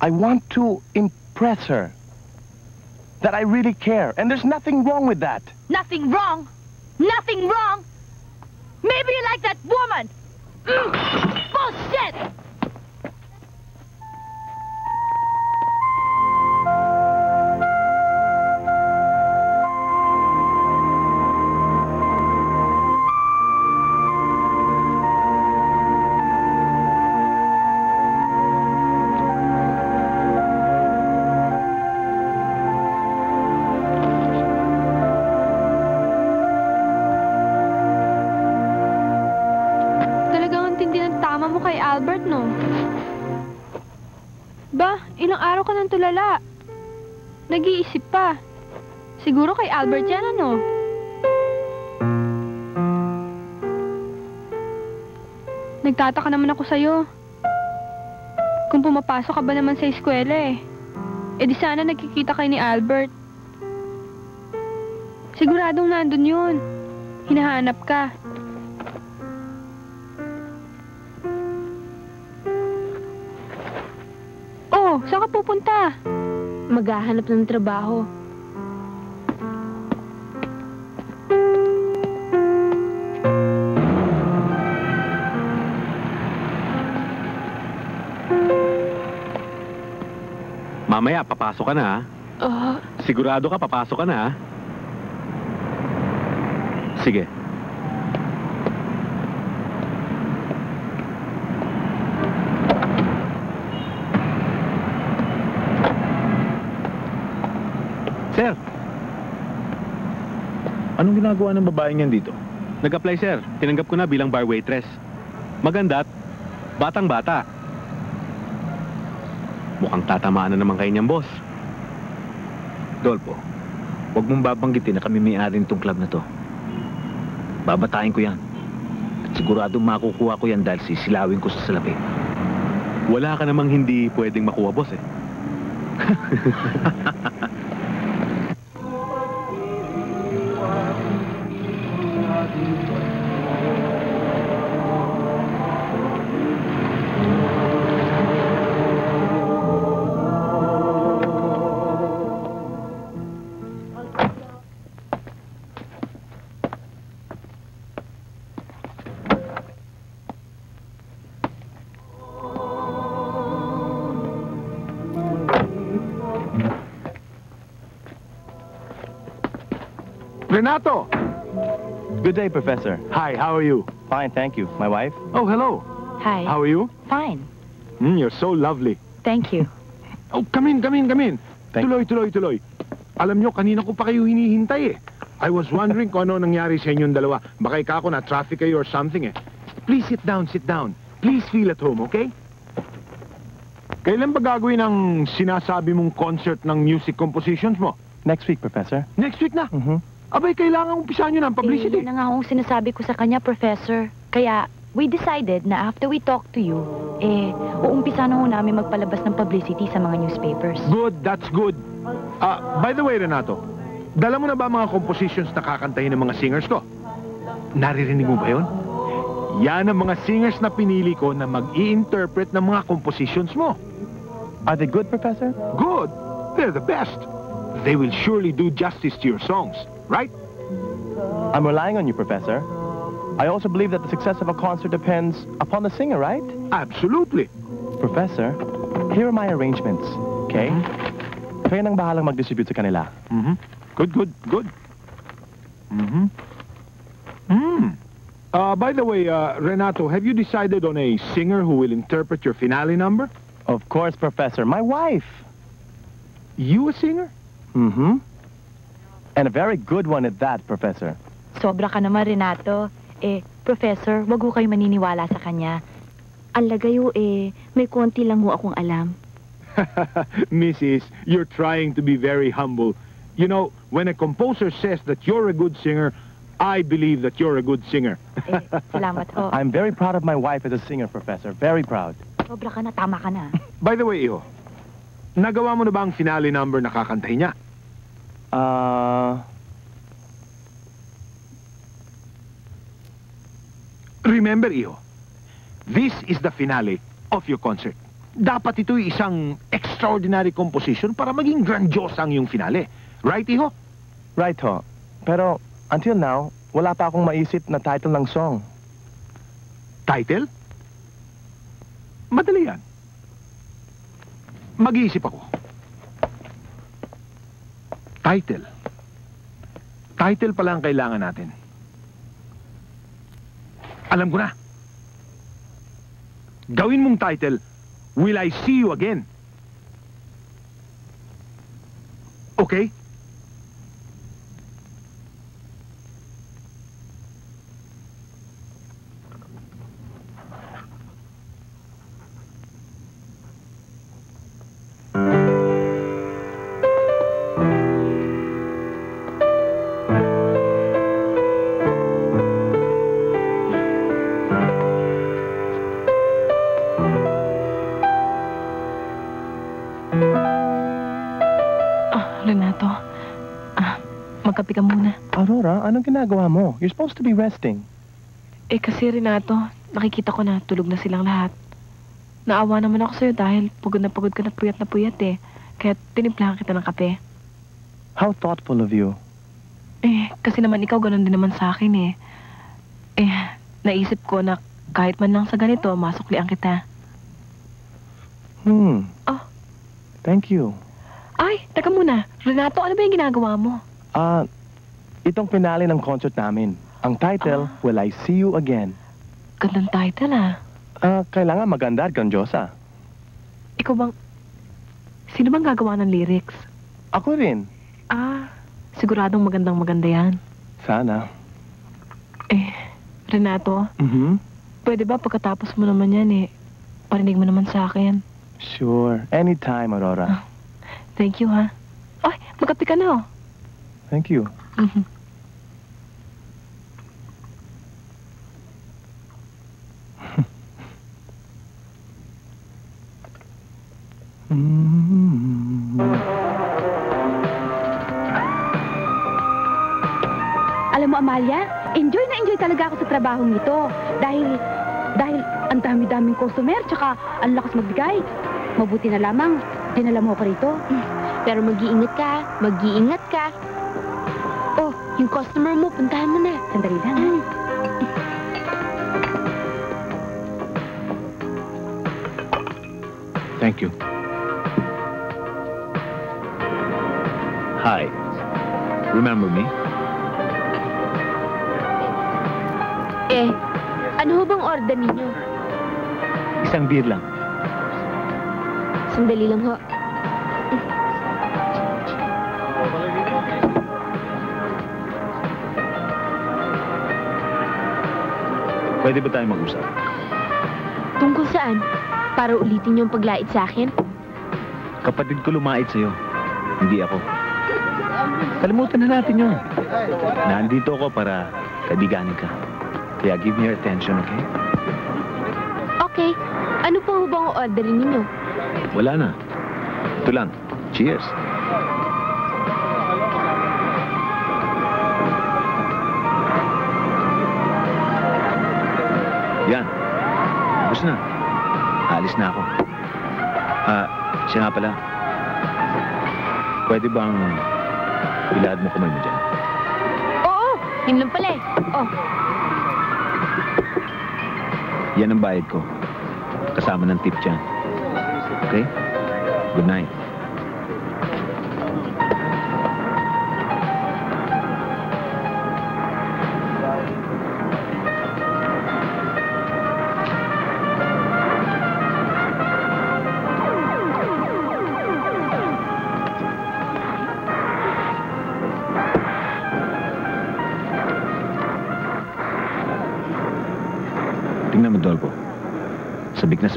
I want to impress her. That I really care. And there's nothing wrong with that. Nothing wrong! Nothing wrong! Maybe you like that woman! Mm. Bullshit! Nag-iisip pa. Siguro kay Albert yan, ano? Nagtataka naman ako sa'yo. Kung pumapasok ka ba naman sa eskwela eh. Eh di sana nagkikita kay ni Albert. Siguradong nandun yun. Hinahanap ka. Oh, saan ka pupunta? Maghahanap ng trabaho. Mamaya, papasok ka na, ha? Ah, Sigurado ka, papasok ka na, ha? Sige. Sir! Anong ginagawa ng babaeng yan dito? Nag-apply, sir. Tinanggap ko na bilang bar waitress. Maganda at batang-bata. Mukhang tatamaan na naman kayo niyang boss. Dolpo, huwag mong babanggitin na kami may-ari nitong club na to. Babatayin ko yan. At siguradong makukuha ko yan dahil sisilawin ko sa salapi. Wala ka namang hindi pwedeng makuha, boss, eh. Renato! Good day, Professor. Hi, how are you? Fine, thank you. My wife? Oh, hello. Hi. How are you? Fine. Mm, you're so lovely. Thank you. Oh, come in, come in, come in. Thank tuloy, tuloy, tuloy. Alam nyo, kanina ko pa kayo hinihintay eh. I was wondering kung ano nangyari sa inyong dalawa. Baka ikaw ako na traffic kayo or something eh. Please sit down, sit down. Please feel at home, okay? Kailan ba gagawin ang sinasabi mong concert ng music compositions mo? Next week, Professor. Next week na? Mm-hmm. Abay, kailangan umpisahan nyo ng Eh, publicity. yun na nga ang sinasabi ko sa kanya, Professor. Kaya, we decided na after we talk to you, eh, uumpisa na ho namin magpalabas ng publicity sa mga newspapers. Good, that's good. Ah, by the way, Renato, dala mo na ba mga compositions na kakantahin ng mga singers ko? Naririnig mo ba yun? Yan ang mga singers na pinili ko na mag-i-interpret ng mga compositions mo. Are they good, Professor? Good. They're the best. They will surely do justice to your songs, right? I'm relying on you, Professor. I also believe that the success of a concert depends upon the singer, right? Absolutely. Professor, here are my arrangements, okay? Kayo nang bahalang mag-distribute sa kanila. Mm-hmm. Good, good, good. Mm-hmm. Hmm. Uh, by the way, uh, Renato, have you decided on a singer who will interpret your finale number? Of course, Professor. My wife. You a singer? Mm-hmm. And a very good one at that, Professor. Sobra ka naman, Renato. Eh, Professor, wag ho kayo maniniwala sa kanya. Ang lagayo eh, may konti lang ho akong alam. Mrs., you're trying to be very humble. You know, when a composer says that you're a good singer, I believe that you're a good singer. Eh, salamat ho. I'm very proud of my wife as a singer, Professor. Very proud. Sobra ka na, tama ka na. By the way, Iho, nagawa mo na ba ang finale number na kakantahin niya? Uh, Remember, Iho, this is the finale of your concert. Dapat ito'y isang extraordinary composition para maging grandiosa ang iyong finale. Right, Iho? right ho. Pero, until now, wala pa akong maisip na title ng song. Title? Madali yan. Mag-iisip ako. Title. Title pala ang kailangan natin. Alam ko na. Gawin mong title, Will I See You Again? Okay? Magkape ka muna. Aurora, anong ginagawa mo? You're supposed to be resting. Eh kasi Renato, nakikita ko na tulog na silang lahat. Naawa naman ako sa'yo dahil pagod na pagod ka na puyat na puyat eh. Kaya tinimplahan kita ng kape. How thoughtful of you. Eh, kasi naman ikaw ganun din naman sa akin eh. Eh, naisip ko na kahit man lang sa ganito, masuklian kita. Hmm. Oh. Thank you. Ay, teka muna. Renato, ano ba yung ginagawa mo? Ah, itong finale ng concert namin. Ang title, Will I See You Again? Gandang title ah. Ah, kailangan maganda at grandiosa. Ikaw bang... Sino bang gagawa ng lyrics? Ako rin. Ah, siguradong magandang maganda yan. Sana. Eh, Renato, Mhm. pwede ba pagkatapos mo naman yan eh, parinig mo naman sa akin. Sure. Anytime, Aurora. Thank you ha. Ay, magkape ka na oh. Thank you. Mhm. Alam mo, Amalia, enjoy na enjoy talaga ako sa trabahong ito. Dahil, dahil ang dami-daming customer, tsaka ang lakas magbigay. Mabuti na lamang, dinala mo ako rito. Pero mag-iingat ka, mag-iingat ka. Yung customer mo, puntahan mo na. Sandali lang, ha? Thank you. Hi. Remember me? Eh, ano ho bang order ninyo? Isang beer lang. Sandali lang ho. Pwede ba tayo mag-usap? Tungkol saan? Para ulitin yung paglait sa akin? Kapatid ko lumait sa'yo. Hindi ako. Kalimutan na natin yun. Nandito ako para kaibiganin ka. Kaya give me your attention, okay? Okay. Ano pa ho bang orderin ninyo? Wala na. Ito lang. Cheers. Yan. Tapos na. Alis na ako. Ah, siya nga pala. Pwede bang ilad mo kamay mo dyan? Oo, yun lang pala eh. Oh, Yan ang bayad ko. Kasama ng tip dyan. Okay? Good night.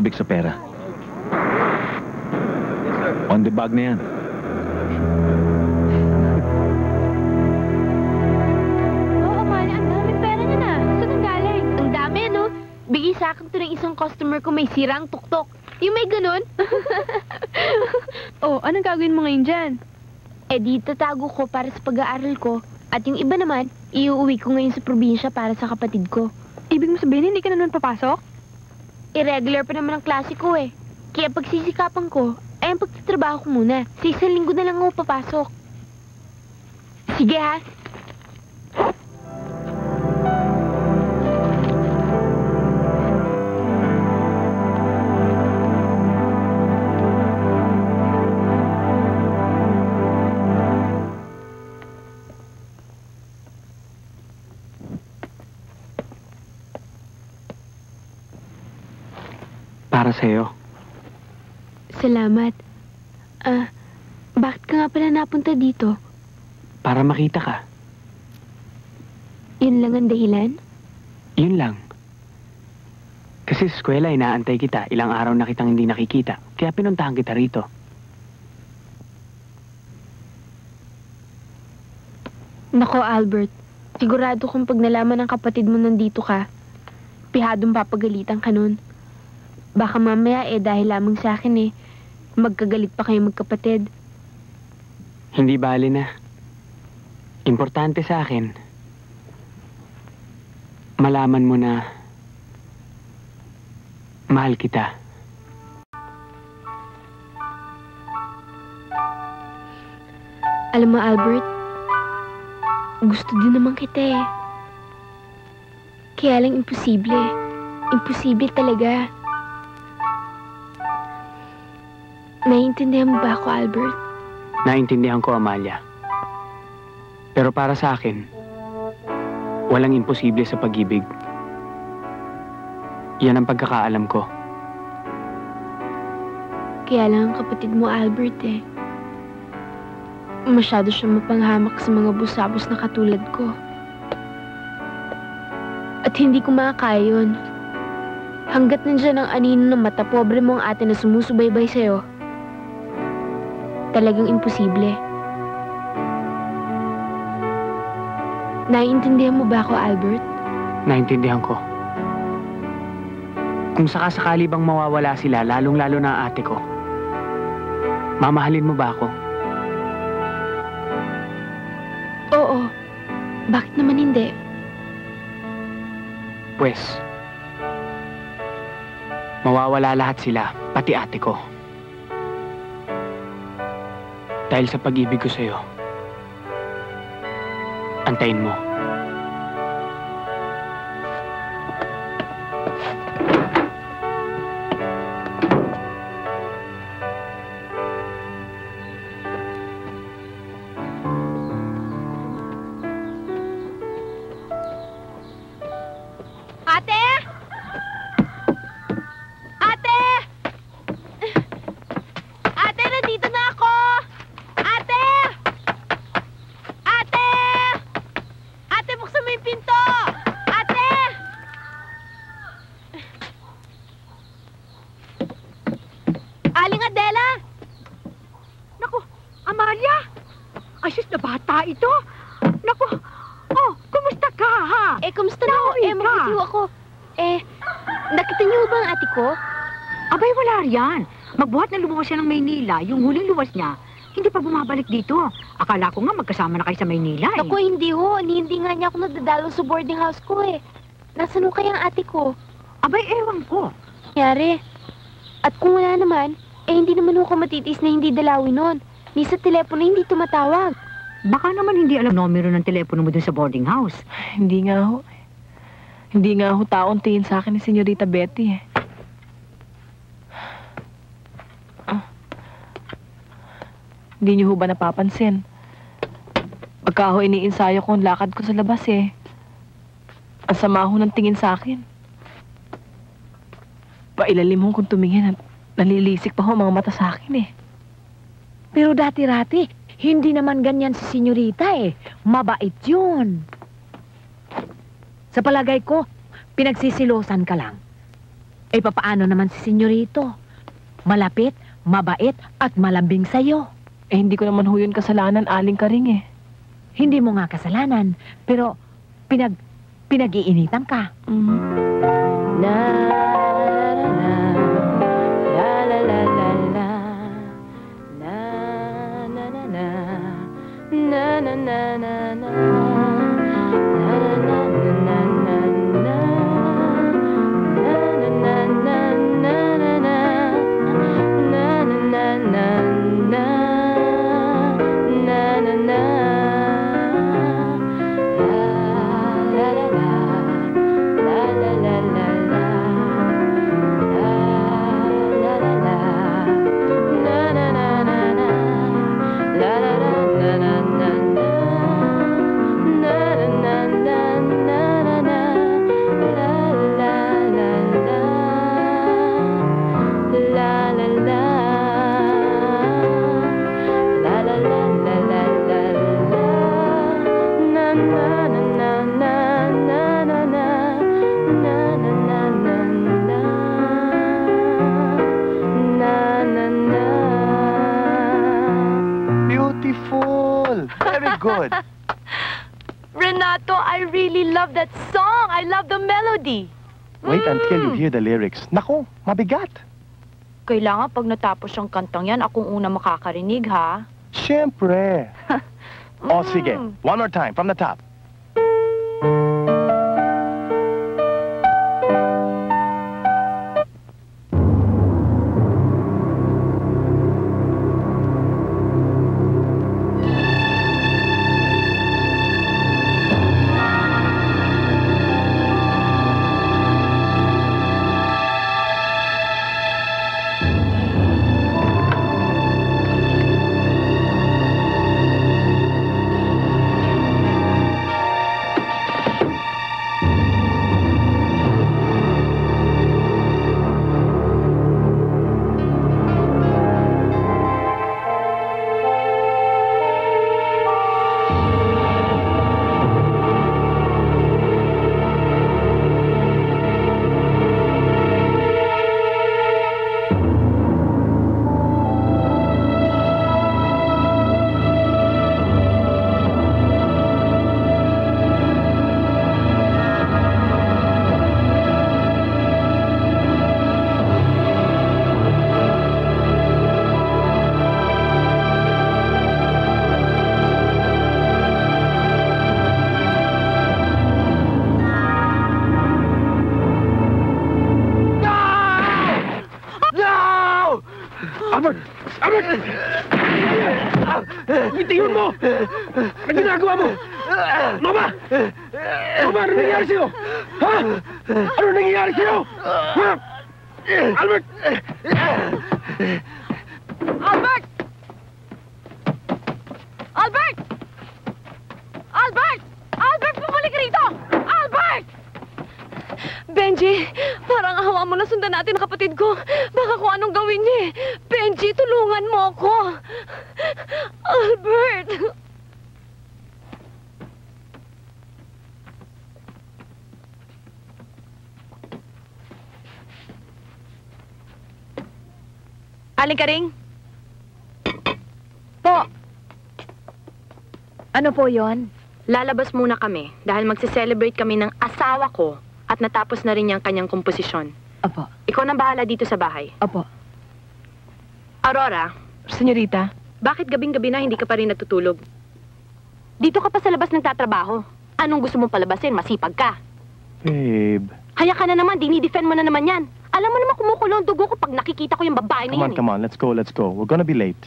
Sabik sa pera. On the bag na yan. Oo, man. Ang daming pera niya na. Saan ang galing? Ang dami, no? Bigay sa akin to ng isang customer ko may sirang tuktok. Yung may ganun. oh, anong gagawin mo ngayon dyan? Eh, dito tago ko para sa pag-aaral ko. At yung iba naman, iuwi ko ngayon sa probinsya para sa kapatid ko. Ibig mo sabihin, hindi ka na nun papasok? Irregular pa naman ang klase ko eh. Kaya pagsisikapan ko, ay ang pagtatrabaho ko muna. Sa isang linggo na lang ako papasok. Sige ha. Sa'yo. Salamat. Ah, bakit ka nga pala napunta dito? Para makita ka. Yun lang ang dahilan? Yun lang. Kasi sa eskwela, inaantay kita. Ilang araw na kitang hindi nakikita. Kaya pinuntahan kita rito. Nako, Albert. Sigurado kung pag nalaman ng kapatid mo nandito ka, pihadong papagalitan ka nun. Baka mamaya eh dahil lamang sa akin eh, magkagalit pa kayo magkapatid. Hindi bali na. Importante sa akin, malaman mo na mahal kita. Alam mo, Albert, gusto din naman kita eh. Kaya lang imposible. Imposible talaga. Naiintindihan mo ba ako, Albert? Naintindihan ko, Amalia. Pero para sa akin, walang imposible sa pag-ibig. Yan ang pagkakaalam ko. Kaya lang ang kapatid mo, Albert eh. Masyado siya mapanghamak sa mga busabos na katulad ko. At hindi ko makakaya yun. Hanggat nandyan ang anino ng mata, pobre mo ang ate na sumusubaybay sa'yo. Talagang imposible. Naiintindihan mo ba ako, Albert? Naintindihan ko. Kung sakasakali bang mawawala sila, lalong-lalo na ang ate ko, mamahalin mo ba ako? Oo. Bakit naman hindi? Pwes, mawawala lahat sila, pati ate ko. Dahil sa pag-ibig ko sa'yo, antayin mo. Maynila. Yung huling luwas niya, hindi pa bumabalik dito. Akala ko nga magkasama na kayo sa Maynila eh. Naku, hindi ho. Hindi nga niya ako nadadalo sa boarding house ko eh. Nasaan ho kaya ang ate ko? Abay, ewan ko. Nangyari. At kung wala naman, eh hindi naman ho ako matitis na hindi dalawin nun. Ni sa telepono hindi tumatawag. Baka naman hindi alam numero ng telepono mo dun sa boarding house. Hindi nga ho. Hindi nga ho taon tingin sa akin ni Senyorita Betty eh. Ah. Hindi niyo ho ba napapansin? Pagka ho iniinsayo ko ang lakad ko sa labas eh. Ang sama ho ng tingin sa akin. Pailalim ho kung tumingin at nalilisik pa ho mga mata sa akin eh. Pero dati-rati, hindi naman ganyan si senyorita eh. Mabait yun. Sa palagay ko, pinagsisilosan ka lang. Eh, papaano naman si senyorito? Malapit, mabait, at malambing sa'yo. Eh, hindi ko naman ho yun kasalanan, aling karing eh. Hindi mo nga kasalanan, pero pinag, pinag-iinitan ka. La la la la la la la la la na na na na na na na na Beautiful! Good. Renato, I really love that song. I love the melody. Wait until you hear the lyrics. Nako, mabigat. Kailangan pag natapos ang kantang yan, akong una makakarinig, ha? Siyempre. O sige, one more time from the top. Po yon? Lalabas muna kami dahil magse-celebrate kami ng asawa ko at natapos na rin yung kanyang komposisyon. Apo. Ikaw nang bahala dito sa bahay. Apo. Aurora, Senyorita, bakit gabing-gabi na hindi ka pa rin natutulog? Dito ka pa sa labas nagtatrabaho. Anong gusto mong palabasin? Masipag ka. Babe. Haya ka na naman, dinidefend mo na naman yan. Alam mo naman kumukulo ang dugo ko pag nakikita ko yung babae na Come on, yun. eh. come on. Let's go, let's go. We're gonna be late.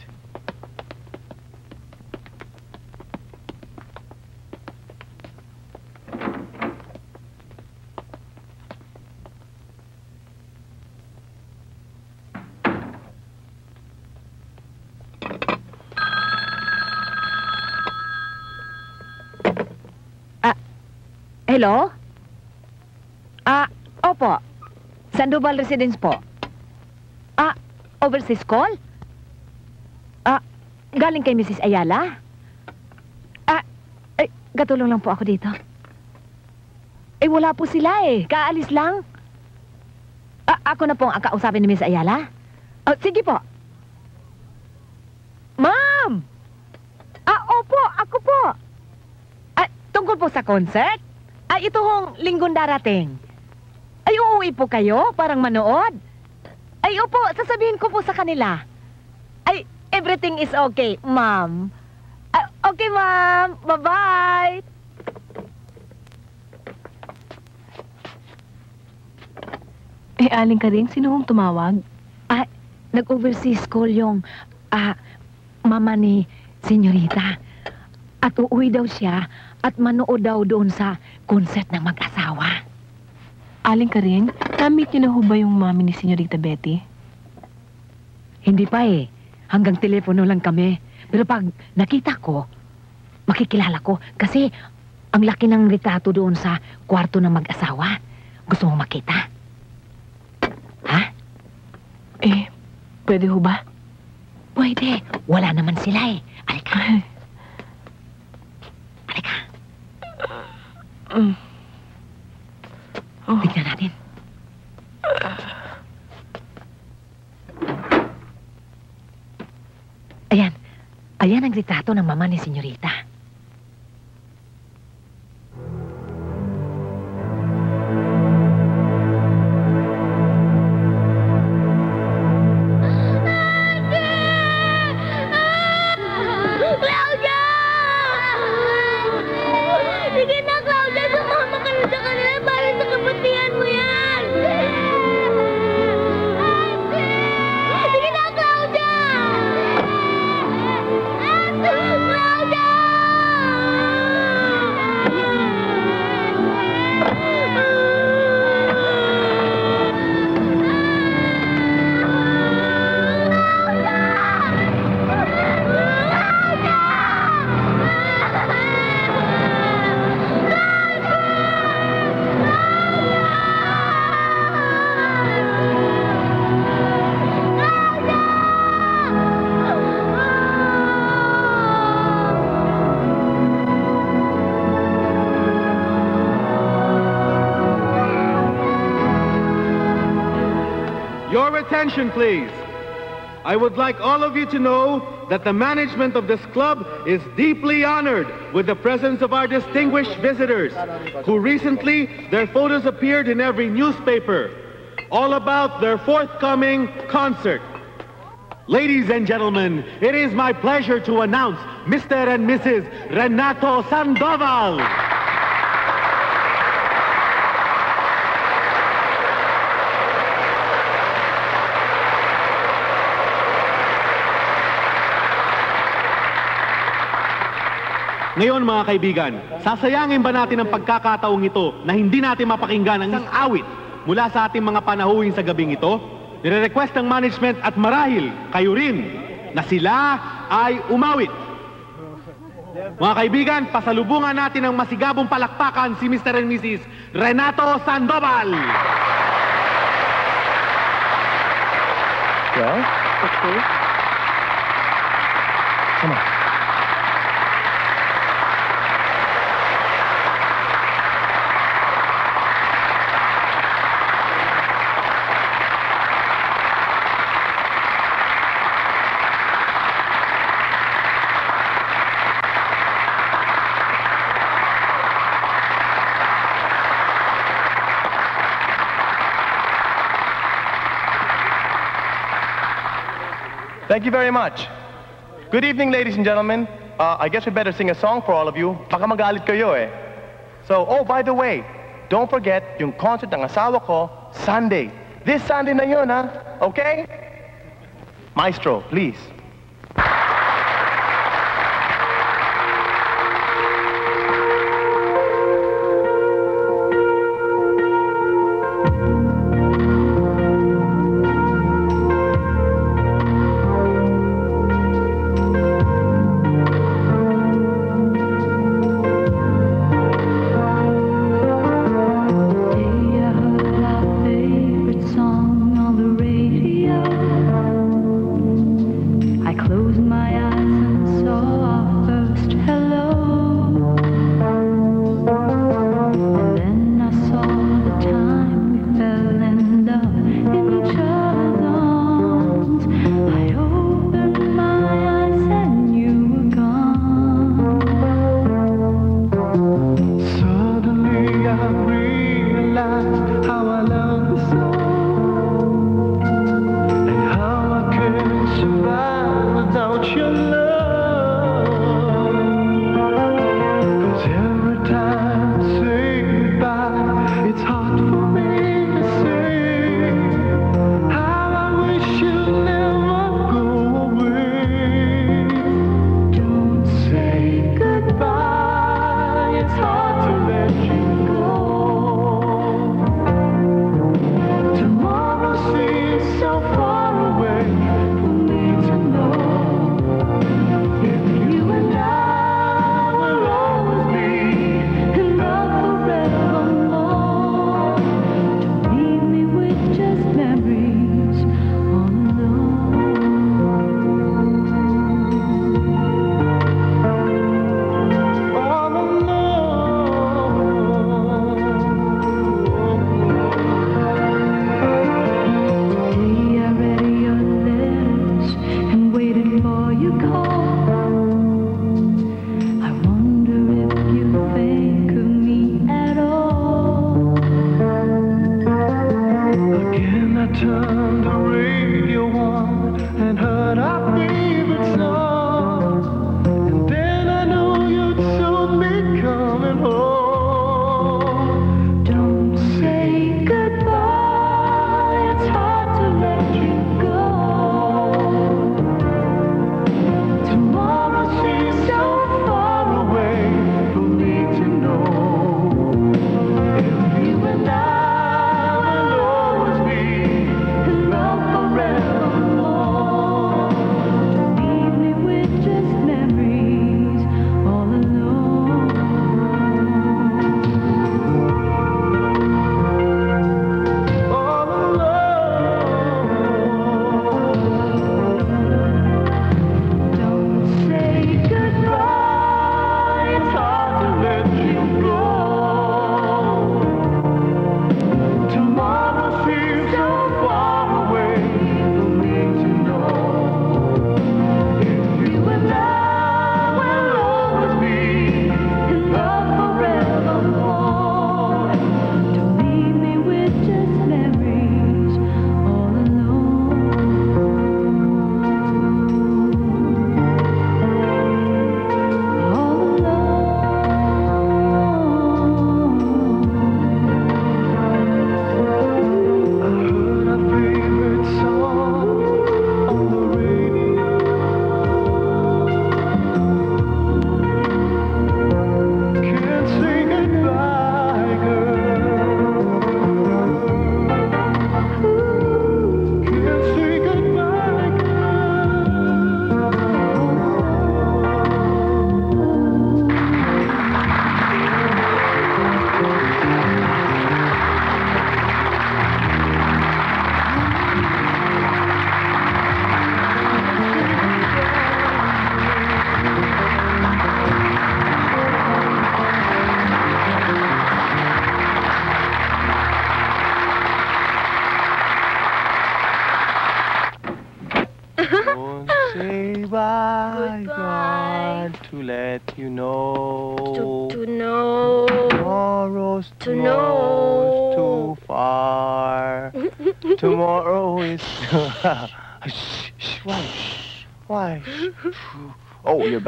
Hello? Ah, opo. Sandoval Residence po. Ah, overseas call? Ah, galing kay Mrs. Ayala? Ah, eh, gatulong lang po ako dito. Eh, wala po sila eh. Kaalis lang. Ah, ako na pong ang kausapin ni Miss Ayala? Oh, sige po. Ma'am! Ah, opo, ako po. Ah, tungkol po sa concert? Ay, ito hong linggong darating. Ay, uuwi po kayo? Parang manood? Ay, opo, sasabihin ko po sa kanila. Ay, everything is okay, ma'am. Ah, okay, ma'am. Bye-bye. eh aling ka rin, sino hong tumawag? Ah, nag-overseas call yung, ah, mama ni senyorita. At uuwi daw siya at manood daw doon sa concert ng mag-asawa. Aling ka rin, na-meet niyo na ho ba yung mami ni Senyorita Betty? Hindi pa eh. Hanggang telepono lang kami. Pero pag nakita ko, makikilala ko. Kasi ang laki ng retrato doon sa kwarto ng mag-asawa. Gusto mo makita? Eh, pwede ho ba? Pwede. Wala naman sila eh. Alika. Mm. Oh. Tignan natin. Ayan. Ayan ang retrato ng mama ni senyorita. Attention, please. I would like all of you to know that the management of this club is deeply honored with the presence of our distinguished visitors, who recently, their photos appeared in every newspaper, all about their forthcoming concert. Ladies and gentlemen, it is my pleasure to announce Mr. and Mrs. Renato Sandoval. Ngayon mga kaibigan, sasayangin ba natin ang pagkakataong ito na hindi natin mapakinggan ang isang awit mula sa ating mga panahuin sa gabing ito? Nire-request ng management at marahil kayo rin na sila ay umawit. Mga kaibigan, pasalubungan natin ng masigabong palakpakan si Mr. and Mrs. Renato Sandoval. Well, okay. Come on. You very much. Good evening, ladies and gentlemen. Uh, I guess we better sing a song for all of you. Baka magalit kayo eh. So, oh, by the way, don't forget yung concert ng asawa ko, Sunday. This Sunday na yun, ha? Okay? Maestro, please.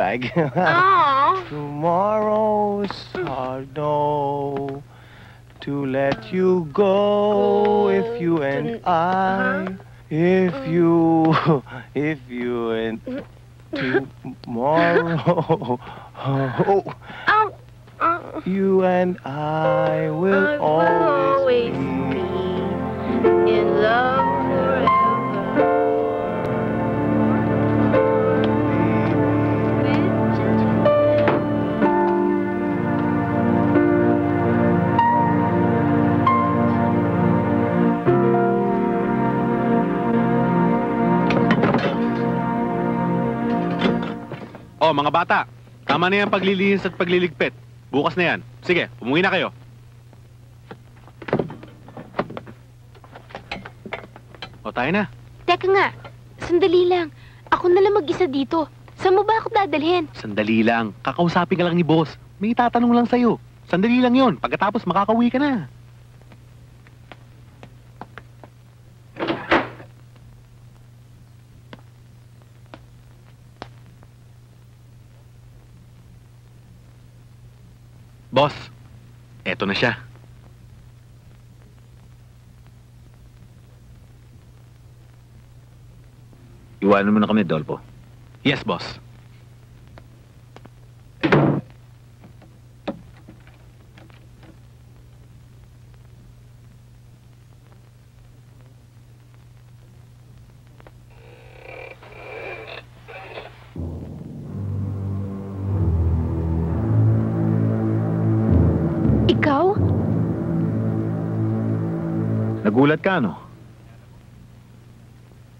Bag. Aw. Tama na yan paglilinis at pagliligpit. Bukas na yan. Sige, umuwi na kayo. O, tayo na. Teka nga, sandali lang. Ako na lang mag-isa dito. Saan mo ba ako dadalhin? Sandali lang. Kakausapin ka lang ni boss. May tatanong lang sa'yo. Sandali lang yon. Pagkatapos makakauwi ka na. Boss, eto na siya. Iwanan mo na kami, Dolpo. Yes, boss. Nagulat ka, no?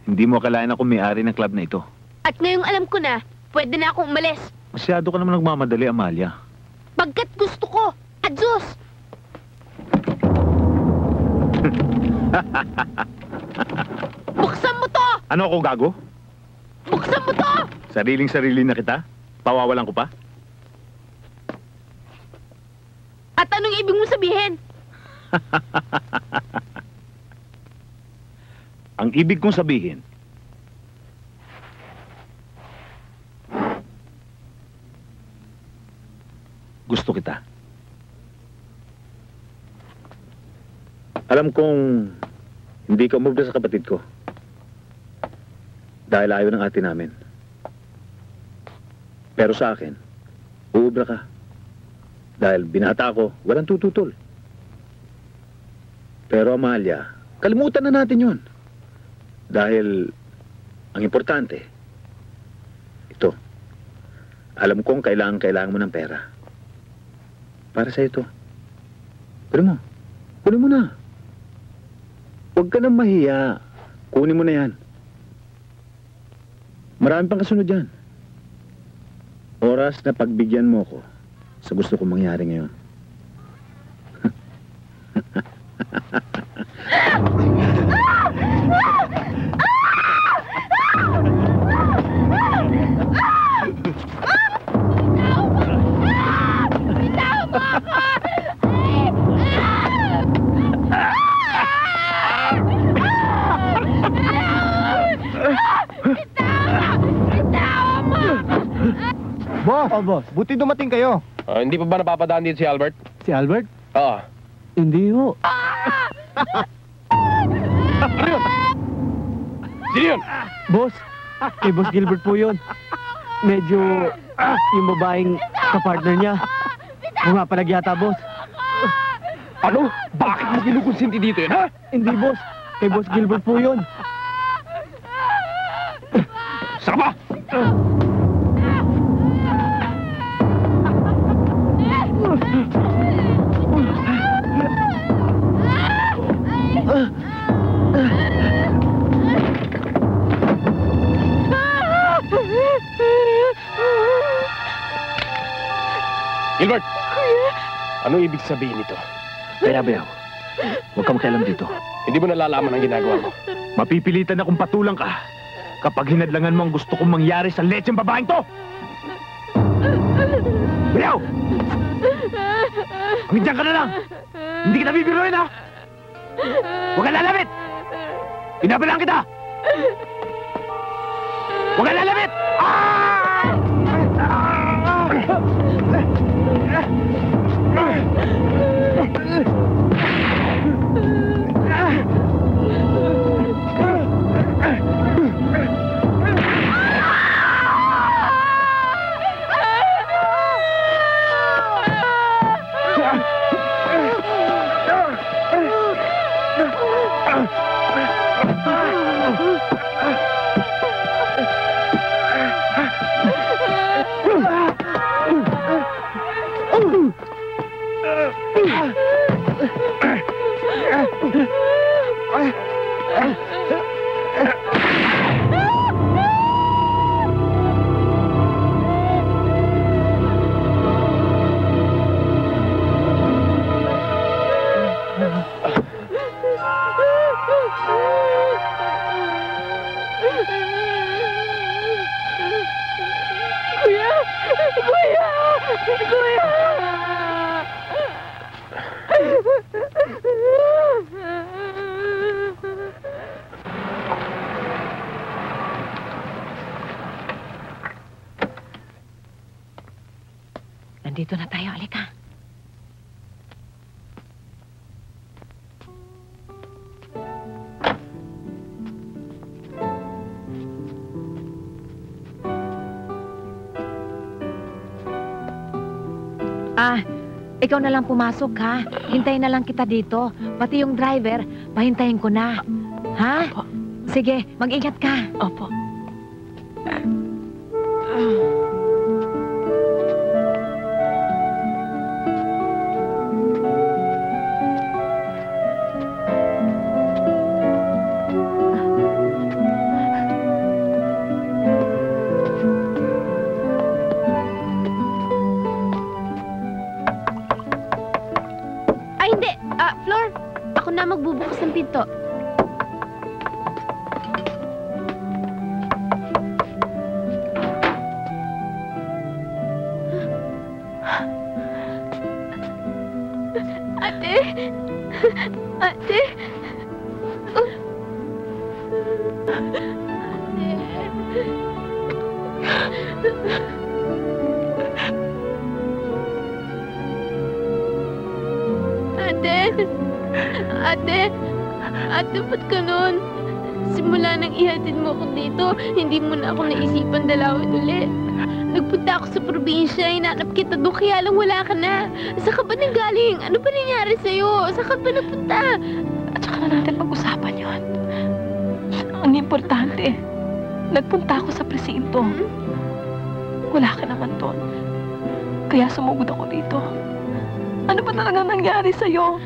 Hindi mo akalain ako may-ari ng club na ito. At ngayong alam ko na, pwede na akong umalis. Masyado ka naman nagmamadali, Amalia. Pagkat gusto ko. Adjus! Buksan mo to! Ano ako gago? Buksan mo to! Sariling-sarili na kita? Pawawalan ko pa? At anong ibig mo sabihin? Ang ibig kong sabihin, gusto kita. Alam kong hindi ka umubra sa kapatid ko. Dahil ayaw ng ate namin. Pero sa akin, uubra ka. Dahil binata ko, walang tututol. Pero Amalia, kalimutan na natin yon. Dahil ang importante, ito, alam kong kailangan kailangan mo ng pera. Para sa ito. Pero mo, kunin mo na. Huwag ka nang mahiya. Kunin mo na yan. Marami pang kasunod yan. Oras na pagbigyan mo ko sa gusto kong mangyari ngayon. Boss! Oh, boss. Buti dumating kayo. Ah, hindi pa ba napapadaan dito si Albert? Si Albert? Oo. Hindi ho. Sino yun? Boss, kay Boss Gilbert po yun. Medyo yung babaeng kapartner niya. Pumapalag yata, boss. Ano? Bakit mo ginukonsinti dito yun, ha? Hindi, boss. Kay Boss Gilbert po yun. Saka ba? Gilbert! Ano ibig sabihin nito? Kaya bayaw, huwag ka makialam dito. Hindi mo nalalaman ang ginagawa mo. Mapipilitan akong patulang ka kapag hinadlangan mo ang gusto kong mangyari sa lecheng babaeng to! Bilaw! Hanggang ka na lang! Hindi kita bibiruin, ha? Huwag ka lalapit! Pinabalaan kita! Huwag ka lalapit! Kuya! Ikaw na lang pumasok ha. Hintayin na lang kita dito. Pati yung driver, pahintayin ko na. Ha? Sige, mag-ingat ka. Opo. Ako sa probinsya, inanap kita doon, kaya lang wala ka na. Saan ka ba nanggaling? Ano ba nangyari sa'yo? Saan ka ba nagpunta? At saka na natin pag-usapan yon. Ang importante, nagpunta ako sa presinto. Wala ka naman doon. Kaya sumugod ako dito. Ano ba talaga nangyari sa'yo?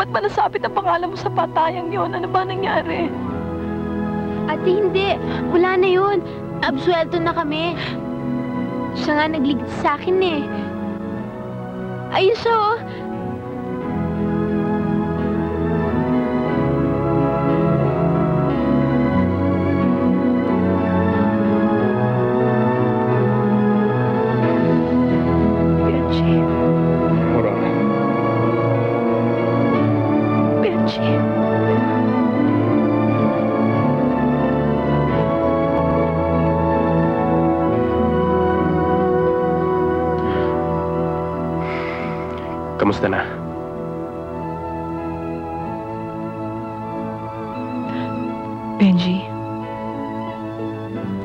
Ba't ba nasabit ang pangalan mo sa patayang yon? Ano ba nangyari? Ate, hindi. Wala na yun. Absuelto na kami. Siya nga nagligtas sa akin eh. Siya oh.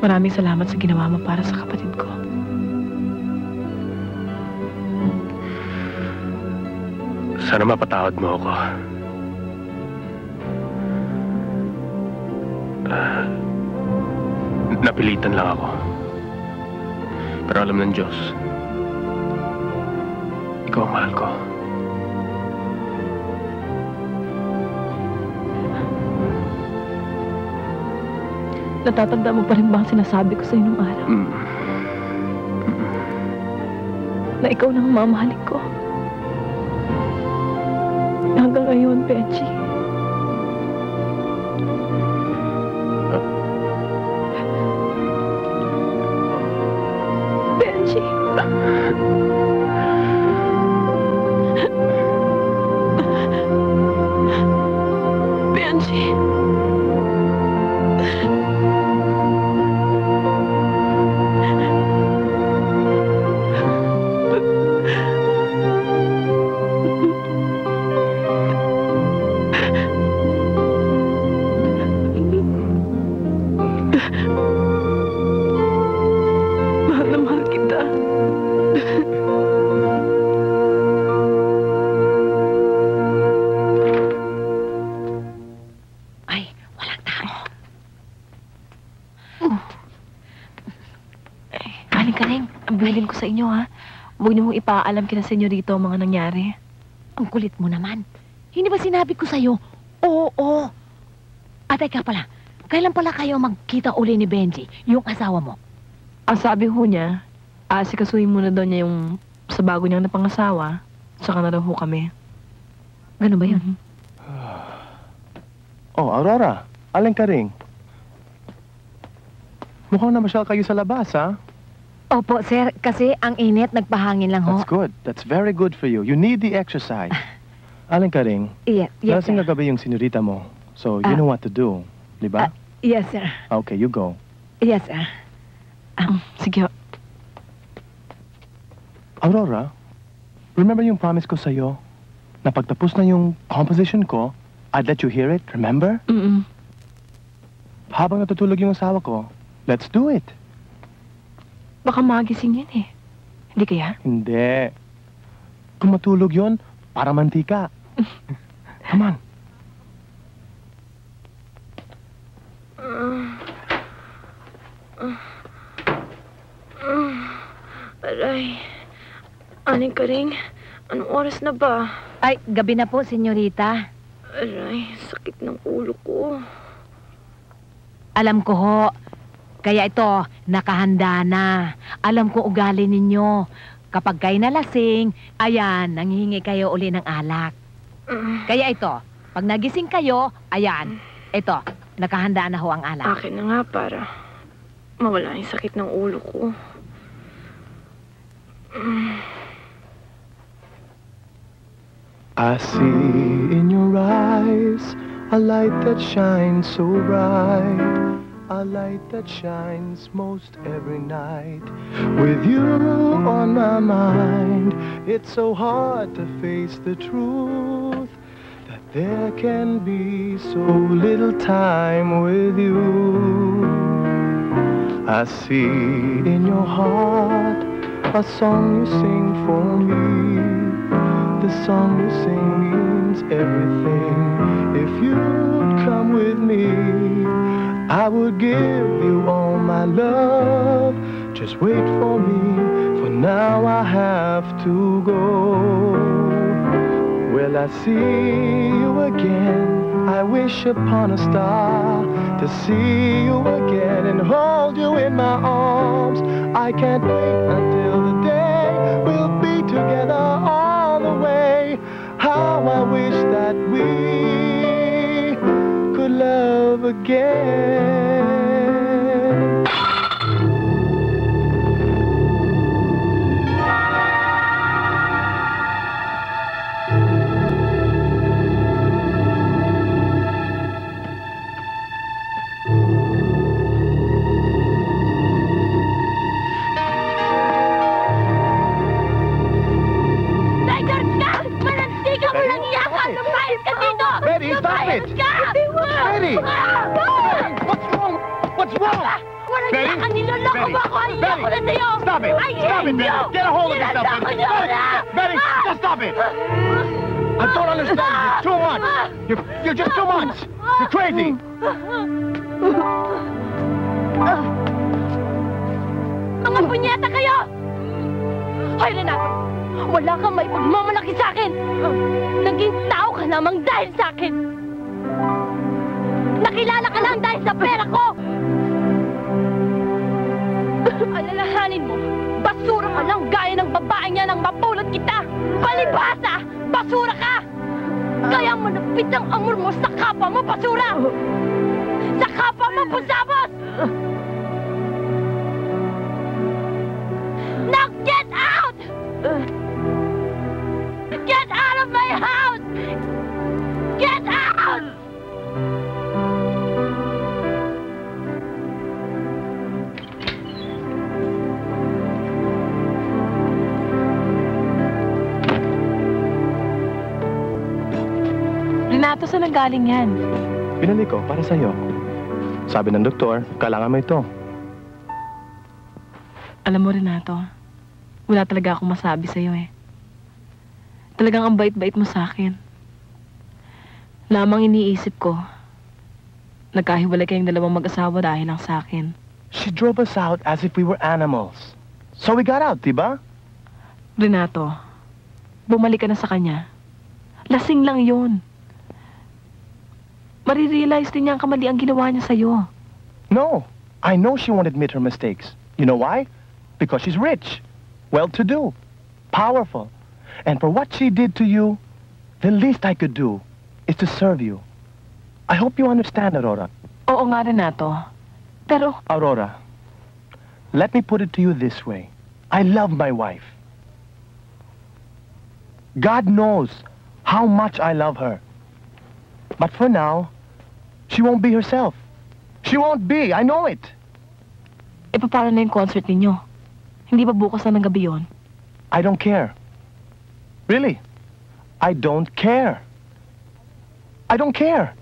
Maraming salamat sa ginawa mo para sa kapatid ko. Sana mapatawad mo ako. Ah, napilitan lang ako. Pero alam ng Diyos, ikaw ang mahal ko. Natatanda mo pa rin ba ang sinasabi ko sa nung araw? Mm. Na ikaw lang ang mamahalin ko. Hanggang ngayon, Benji. Benji. Ipaalam kina senyorito ang mga nangyari. Ang kulit mo naman. Hindi ba sinabi ko sa'yo? Oo, oo. At teka pala, kailan pala kayo magkita uli ni Benji, yung asawa mo? Ang sabi ho niya, aasikasuhin muna daw niya yung sa bago niyang napangasawa, saka na daw ho kami. Ganun ba yun? Oh, Aurora. Aling ka rin. Mukhang namasyal kayo sa labas, ha? Opo, sir. Kasi ang init, nagpahangin lang ho. That's good. That's very good for you. You need the exercise. Aling ka rin. Yes, Lasing na gabi yung sinurita mo. So, you Ah. know what to do. Di ba? Yes, sir. okay, you go. Yes, sir. Sige. Aurora, remember yung promise ko sa'yo? Na pagtapos na yung composition ko, I'd let you hear it, remember? Mm-mm. Habang natutulog yung asawa ko, let's do it. Baka magising yan eh. Hindi kaya? Hindi. Kung matulog yon, para mantika. Come on. Aray. Aling ka rin. Anong oras na ba? Ay, gabi na po, senyorita. Aray, sakit ng ulo ko. Alam ko ho. Kaya ito, nakahanda na. Alam ko ugali ninyo. Kapag kayo nalasing, ayan, nanghihingi kayo uli ng alak. Kaya ito, pag nagising kayo, ayan, ito, nakahanda na ho ang alak. Akin na nga para mawala yung sakit ng ulo ko. I see in your eyes a light that shines so bright, a light that shines most every night. With you on my mind, it's so hard to face the truth that there can be so little time with you. I see in your heart a song you sing for me. The song you sing means everything. If you'd come with me, I would give you all my love. Just wait for me, for now I have to go. Will I see you again? I wish upon a star to see you again and hold you in my arms. I can't wait until the day we'll be together all the way. How I wish that we could love again. Tiger ka! Manantiga mo lang iyakan! Lumayas ka dito! Betty, stop Lumayas it! Betty! What's wrong? What's wrong? Betty? Betty? mo ako! Ayoko na sa'yo! Stop it! Stop it, Betty! Get a hold of yourself, Betty! Betty! Betty, ah! just stop it! I don't understand. You're too much. You're, you're just too much. You're crazy. Mga punyeta kayo! Hoy, Renato! Wala kang may pagmamalaki sa akin! Naging tao ka lamang dahil sa akin! Nakilala ka lang dahil sa pera ko! Alalahanin mo, basura ka lang gaya ng babaeng yan ang mapulot kita! Palibhasa! Basura ka! Kaya manapit ang amor mo sa kapwa mo, basura! Sa kapwa mo, pusabos! Now get out! Get out of my house! Get out! Renato, saan ang galing yan? Pinili ko para sa'yo. Sabi ng doktor, kailangan mo ito. Alam mo, Renato, wala talaga akong masabi sa'yo eh. Talagang ang bait-bait mo sa akin. Lamang iniisip ko, nagkahiwalay kayong dalawang mag-asawa dahil lang sa akin. She drove us out as if we were animals. So we got out, diba? Renato, bumalik ka na sa kanya. Lasing lang yon. Marirealize din niya ang kamali ang ginawa niya sa'yo. No, I know she won't admit her mistakes. You know why? Because she's rich, well-to-do, powerful. And for what she did to you, the least I could do is to serve you. I hope you understand, Aurora. Oo nga, Renato. Pero, Aurora, let me put it to you this way. I love my wife. God knows how much I love her. But for now, she won't be herself. She won't be. I know it. e paano na yung concert ninyo? Hindi ba bukas na ng gabi yon? I don't care. Really. I don't care. I don't care.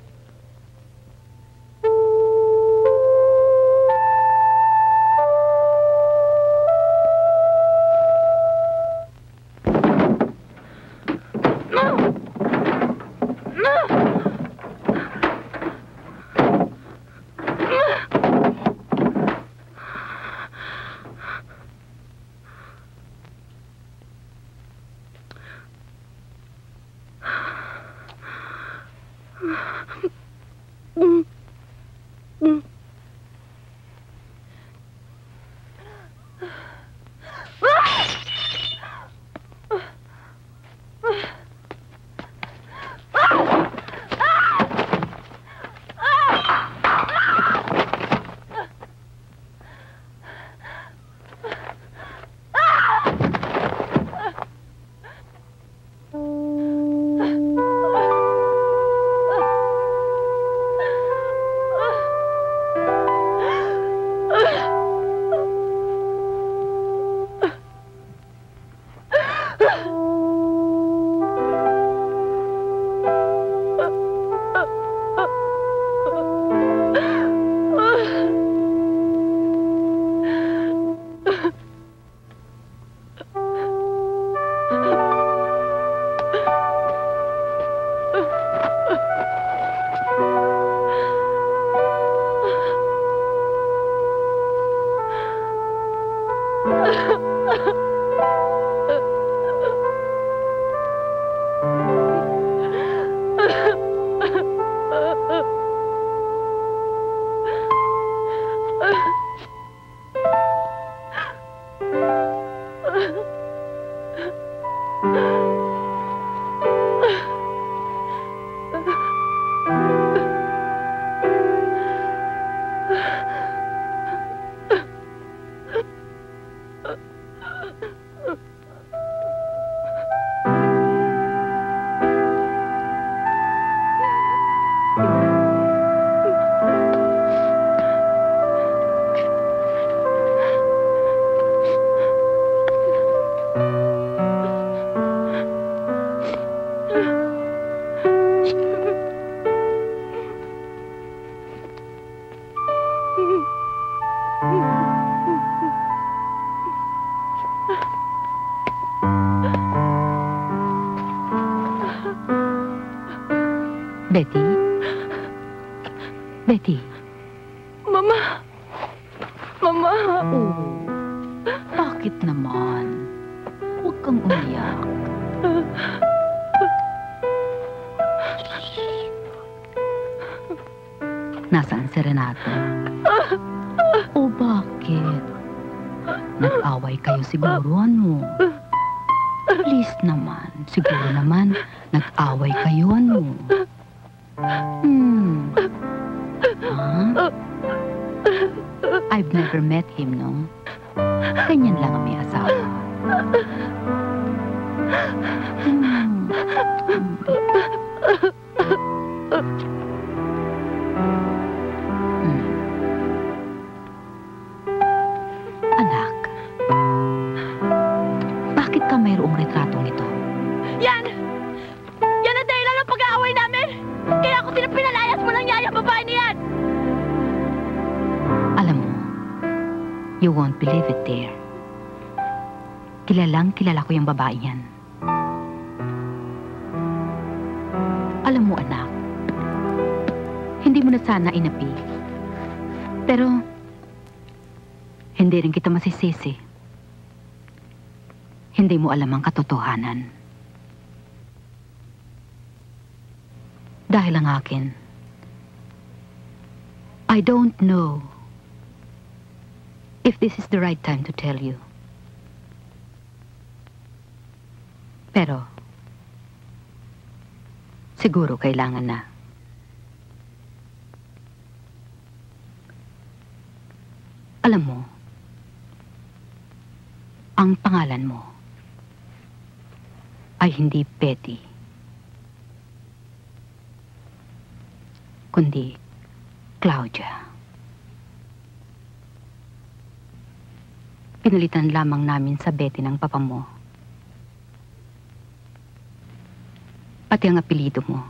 Kilala ko yung babae yan. Alam mo, anak, hindi mo na sana inapi. Pero, hindi rin kita masisisi. Hindi mo alam ang katotohanan. Dahil ang akin, I don't know if this is the right time to tell you. Pero, siguro kailangan na. Alam mo, ang pangalan mo ay hindi Betty, kundi Claudia. Pinalitan lamang namin sa Betty ng papa mo. Pati ang apelido mo.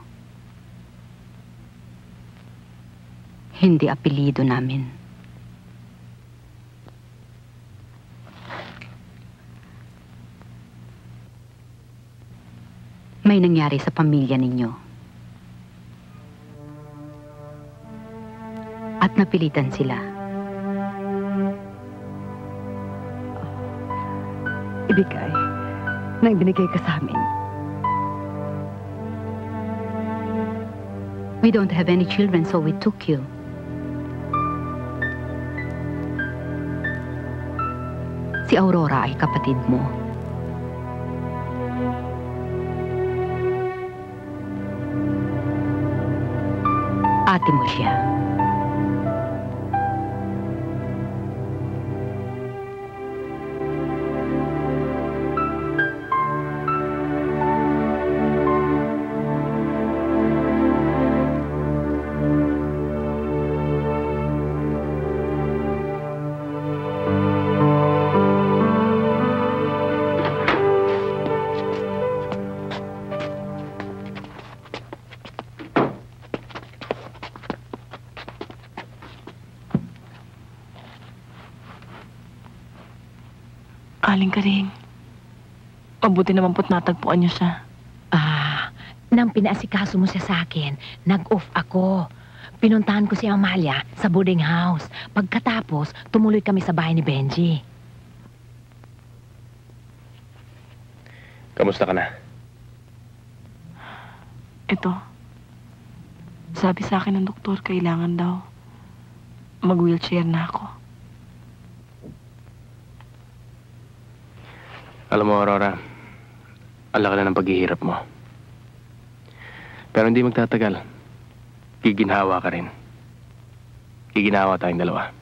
Hindi apelido namin. May nangyari sa pamilya ninyo. At napilitan sila. Ibigay na ibinigay ka sa amin. We don't have any children, so we took you. Si Aurora ay kapatid mo. Ate mo siya. Aling Karing, mabuti naman po't natagpuan niyo siya. Ah, nang pinaasikaso mo siya sa akin, nag-off ako. Pinuntahan ko si Amalia sa boarding house. Pagkatapos, tumuloy kami sa bahay ni Benji. Kamusta ka na? Ito, sabi sa akin ng doktor, kailangan daw mag-wheelchair na ako. Alam mo, Aurora, ang na ng paghihirap mo. Pero hindi magtatagal. Giginhawa ka rin. Giginhawa tayong dalawa.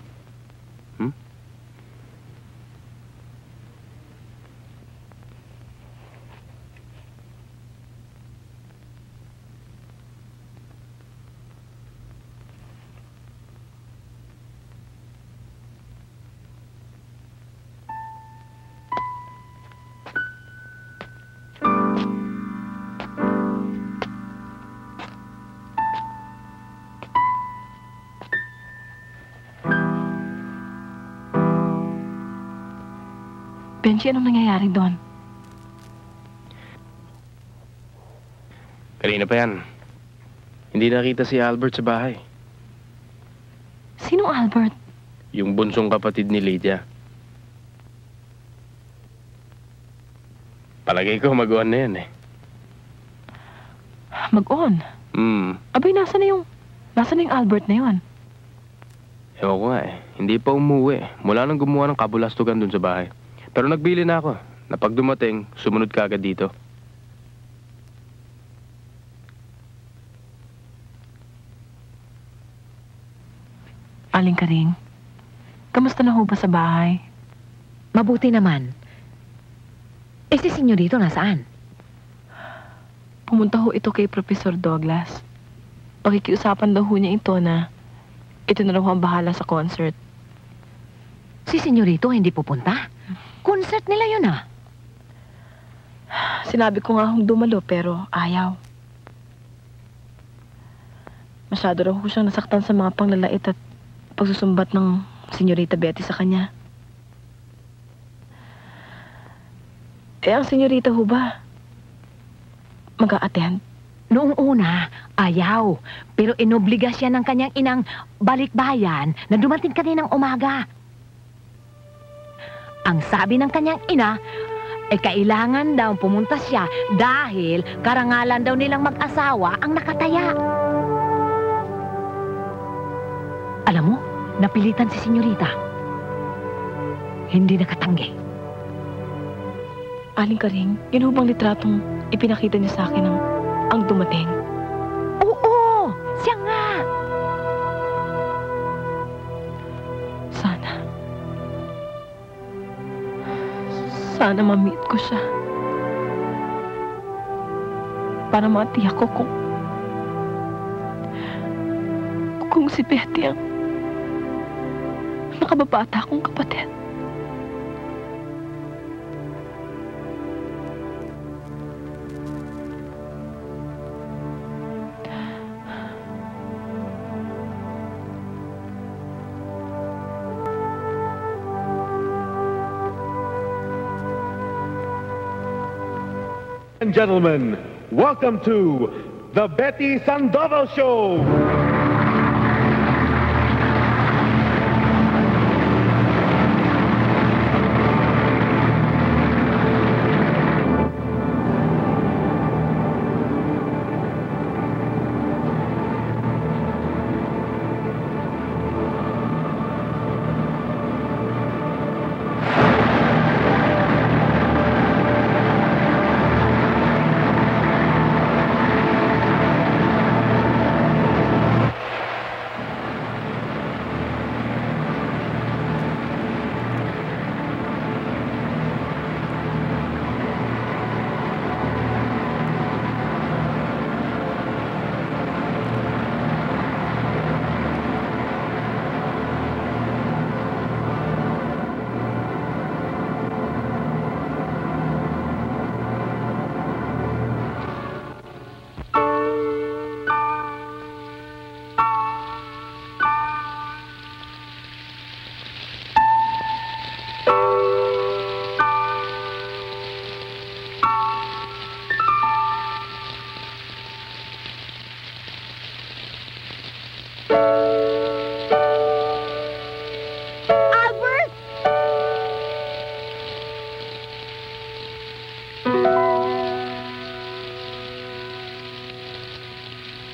Benji, anong nangyayari doon? Kanina pa yan. Hindi nakita si Albert sa bahay. Sino Albert? Yung bunsong kapatid ni Lydia. Palagay ko mag-on na yan eh. Mag-on? Hmm, Abay, nasa na yung... Nasa na yung Albert na yun? ewan ko nga eh. Hindi pa umuwi. Mula nang gumawa ng kabulastugan dun sa bahay. Pero nagbili na ako. Na pag dumating, sumunod ka agad dito. Aling Karing, kamusta na ho ba sa bahay? Mabuti naman. Eh si senyorito nasaan? Pumunta ho ito kay Professor Douglas. Pakikiusapan daw ho niya ito na ito na raw ang bahala sa concert. Si senyorito hindi pupunta? Concert nila yun ah. Sinabi ko nga hong dumalo pero ayaw. Masyado raw ho siyang nasaktan sa mga panglalait at pagsusumbat ng senyorita Betty sa kanya. Eh, ang senyorita ho ba? Mag-a-attend? Noong una, ayaw. Pero inobliga siya ng kanyang inang balikbayan na dumating kaninang umaga. Ang sabi ng kanyang ina, ay kailangan daw pumunta siya dahil karangalan daw nilang mag-asawa ang nakataya. Alam mo, napilitan si senyorita. Hindi nakatanggi. Aling Karing, yun ho bang litratong ipinakita niya sa akin ng ang dumating? Sana ma-meet ko siya. Para matiyak ko kung... Kung si Betty ang... Nakababata kong kapatid. And gentlemen, welcome to the Betty Sandoval Show.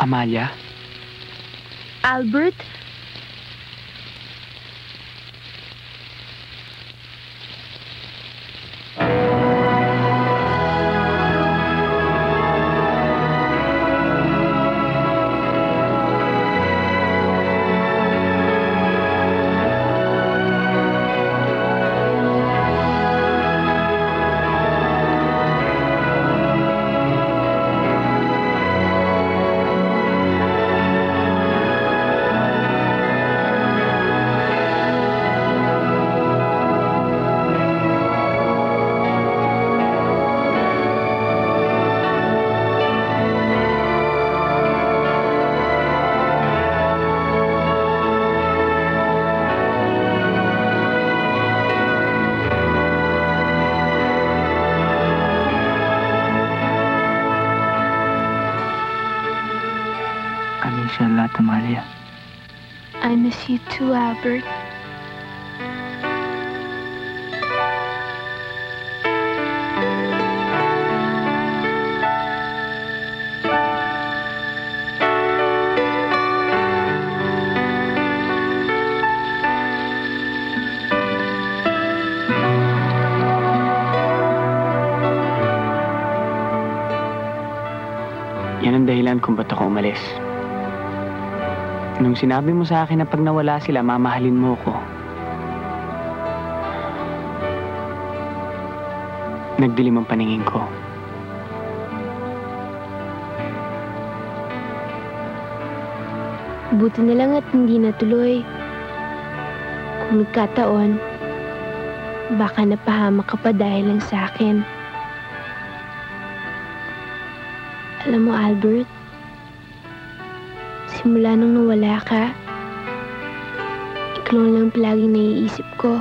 Amalia? Albert? Too, Albert. Yan ang dahilan kung ba't ako umalis. Nung sinabi mo sa akin na pag nawala sila, mamahalin mo ko. Nagdilim ang paningin ko. Buti na lang at hindi natuloy. Kung nagkataon, baka napahamak ka pa dahil lang sa akin. Alam mo, Albert, Simula nung nawala ka, ikaw lang palaging naiisip ko.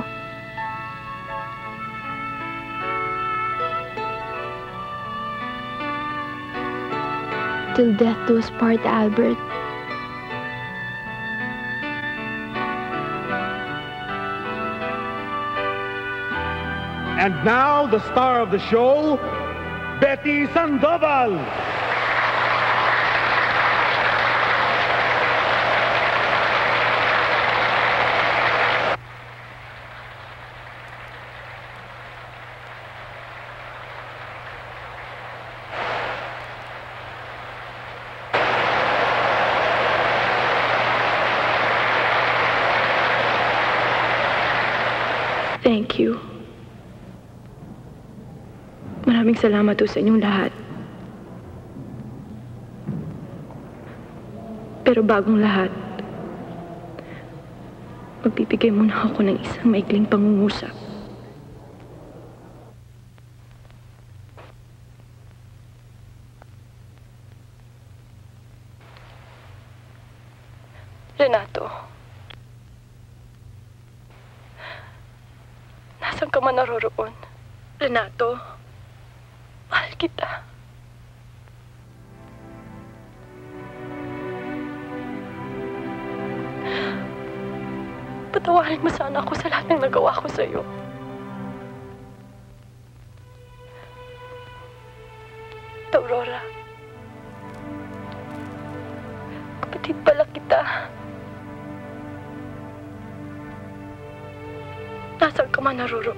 Till death do us part, Albert. And now, the star of the show, Betty Sandoval. Thank you. Maraming salamat po sa inyong lahat. Pero bagong lahat, magbibigay muna ako ng isang maikling pangungusap. Sa'yo. Aurora. Kapatid pala kita. Nasaan ka man naroroon?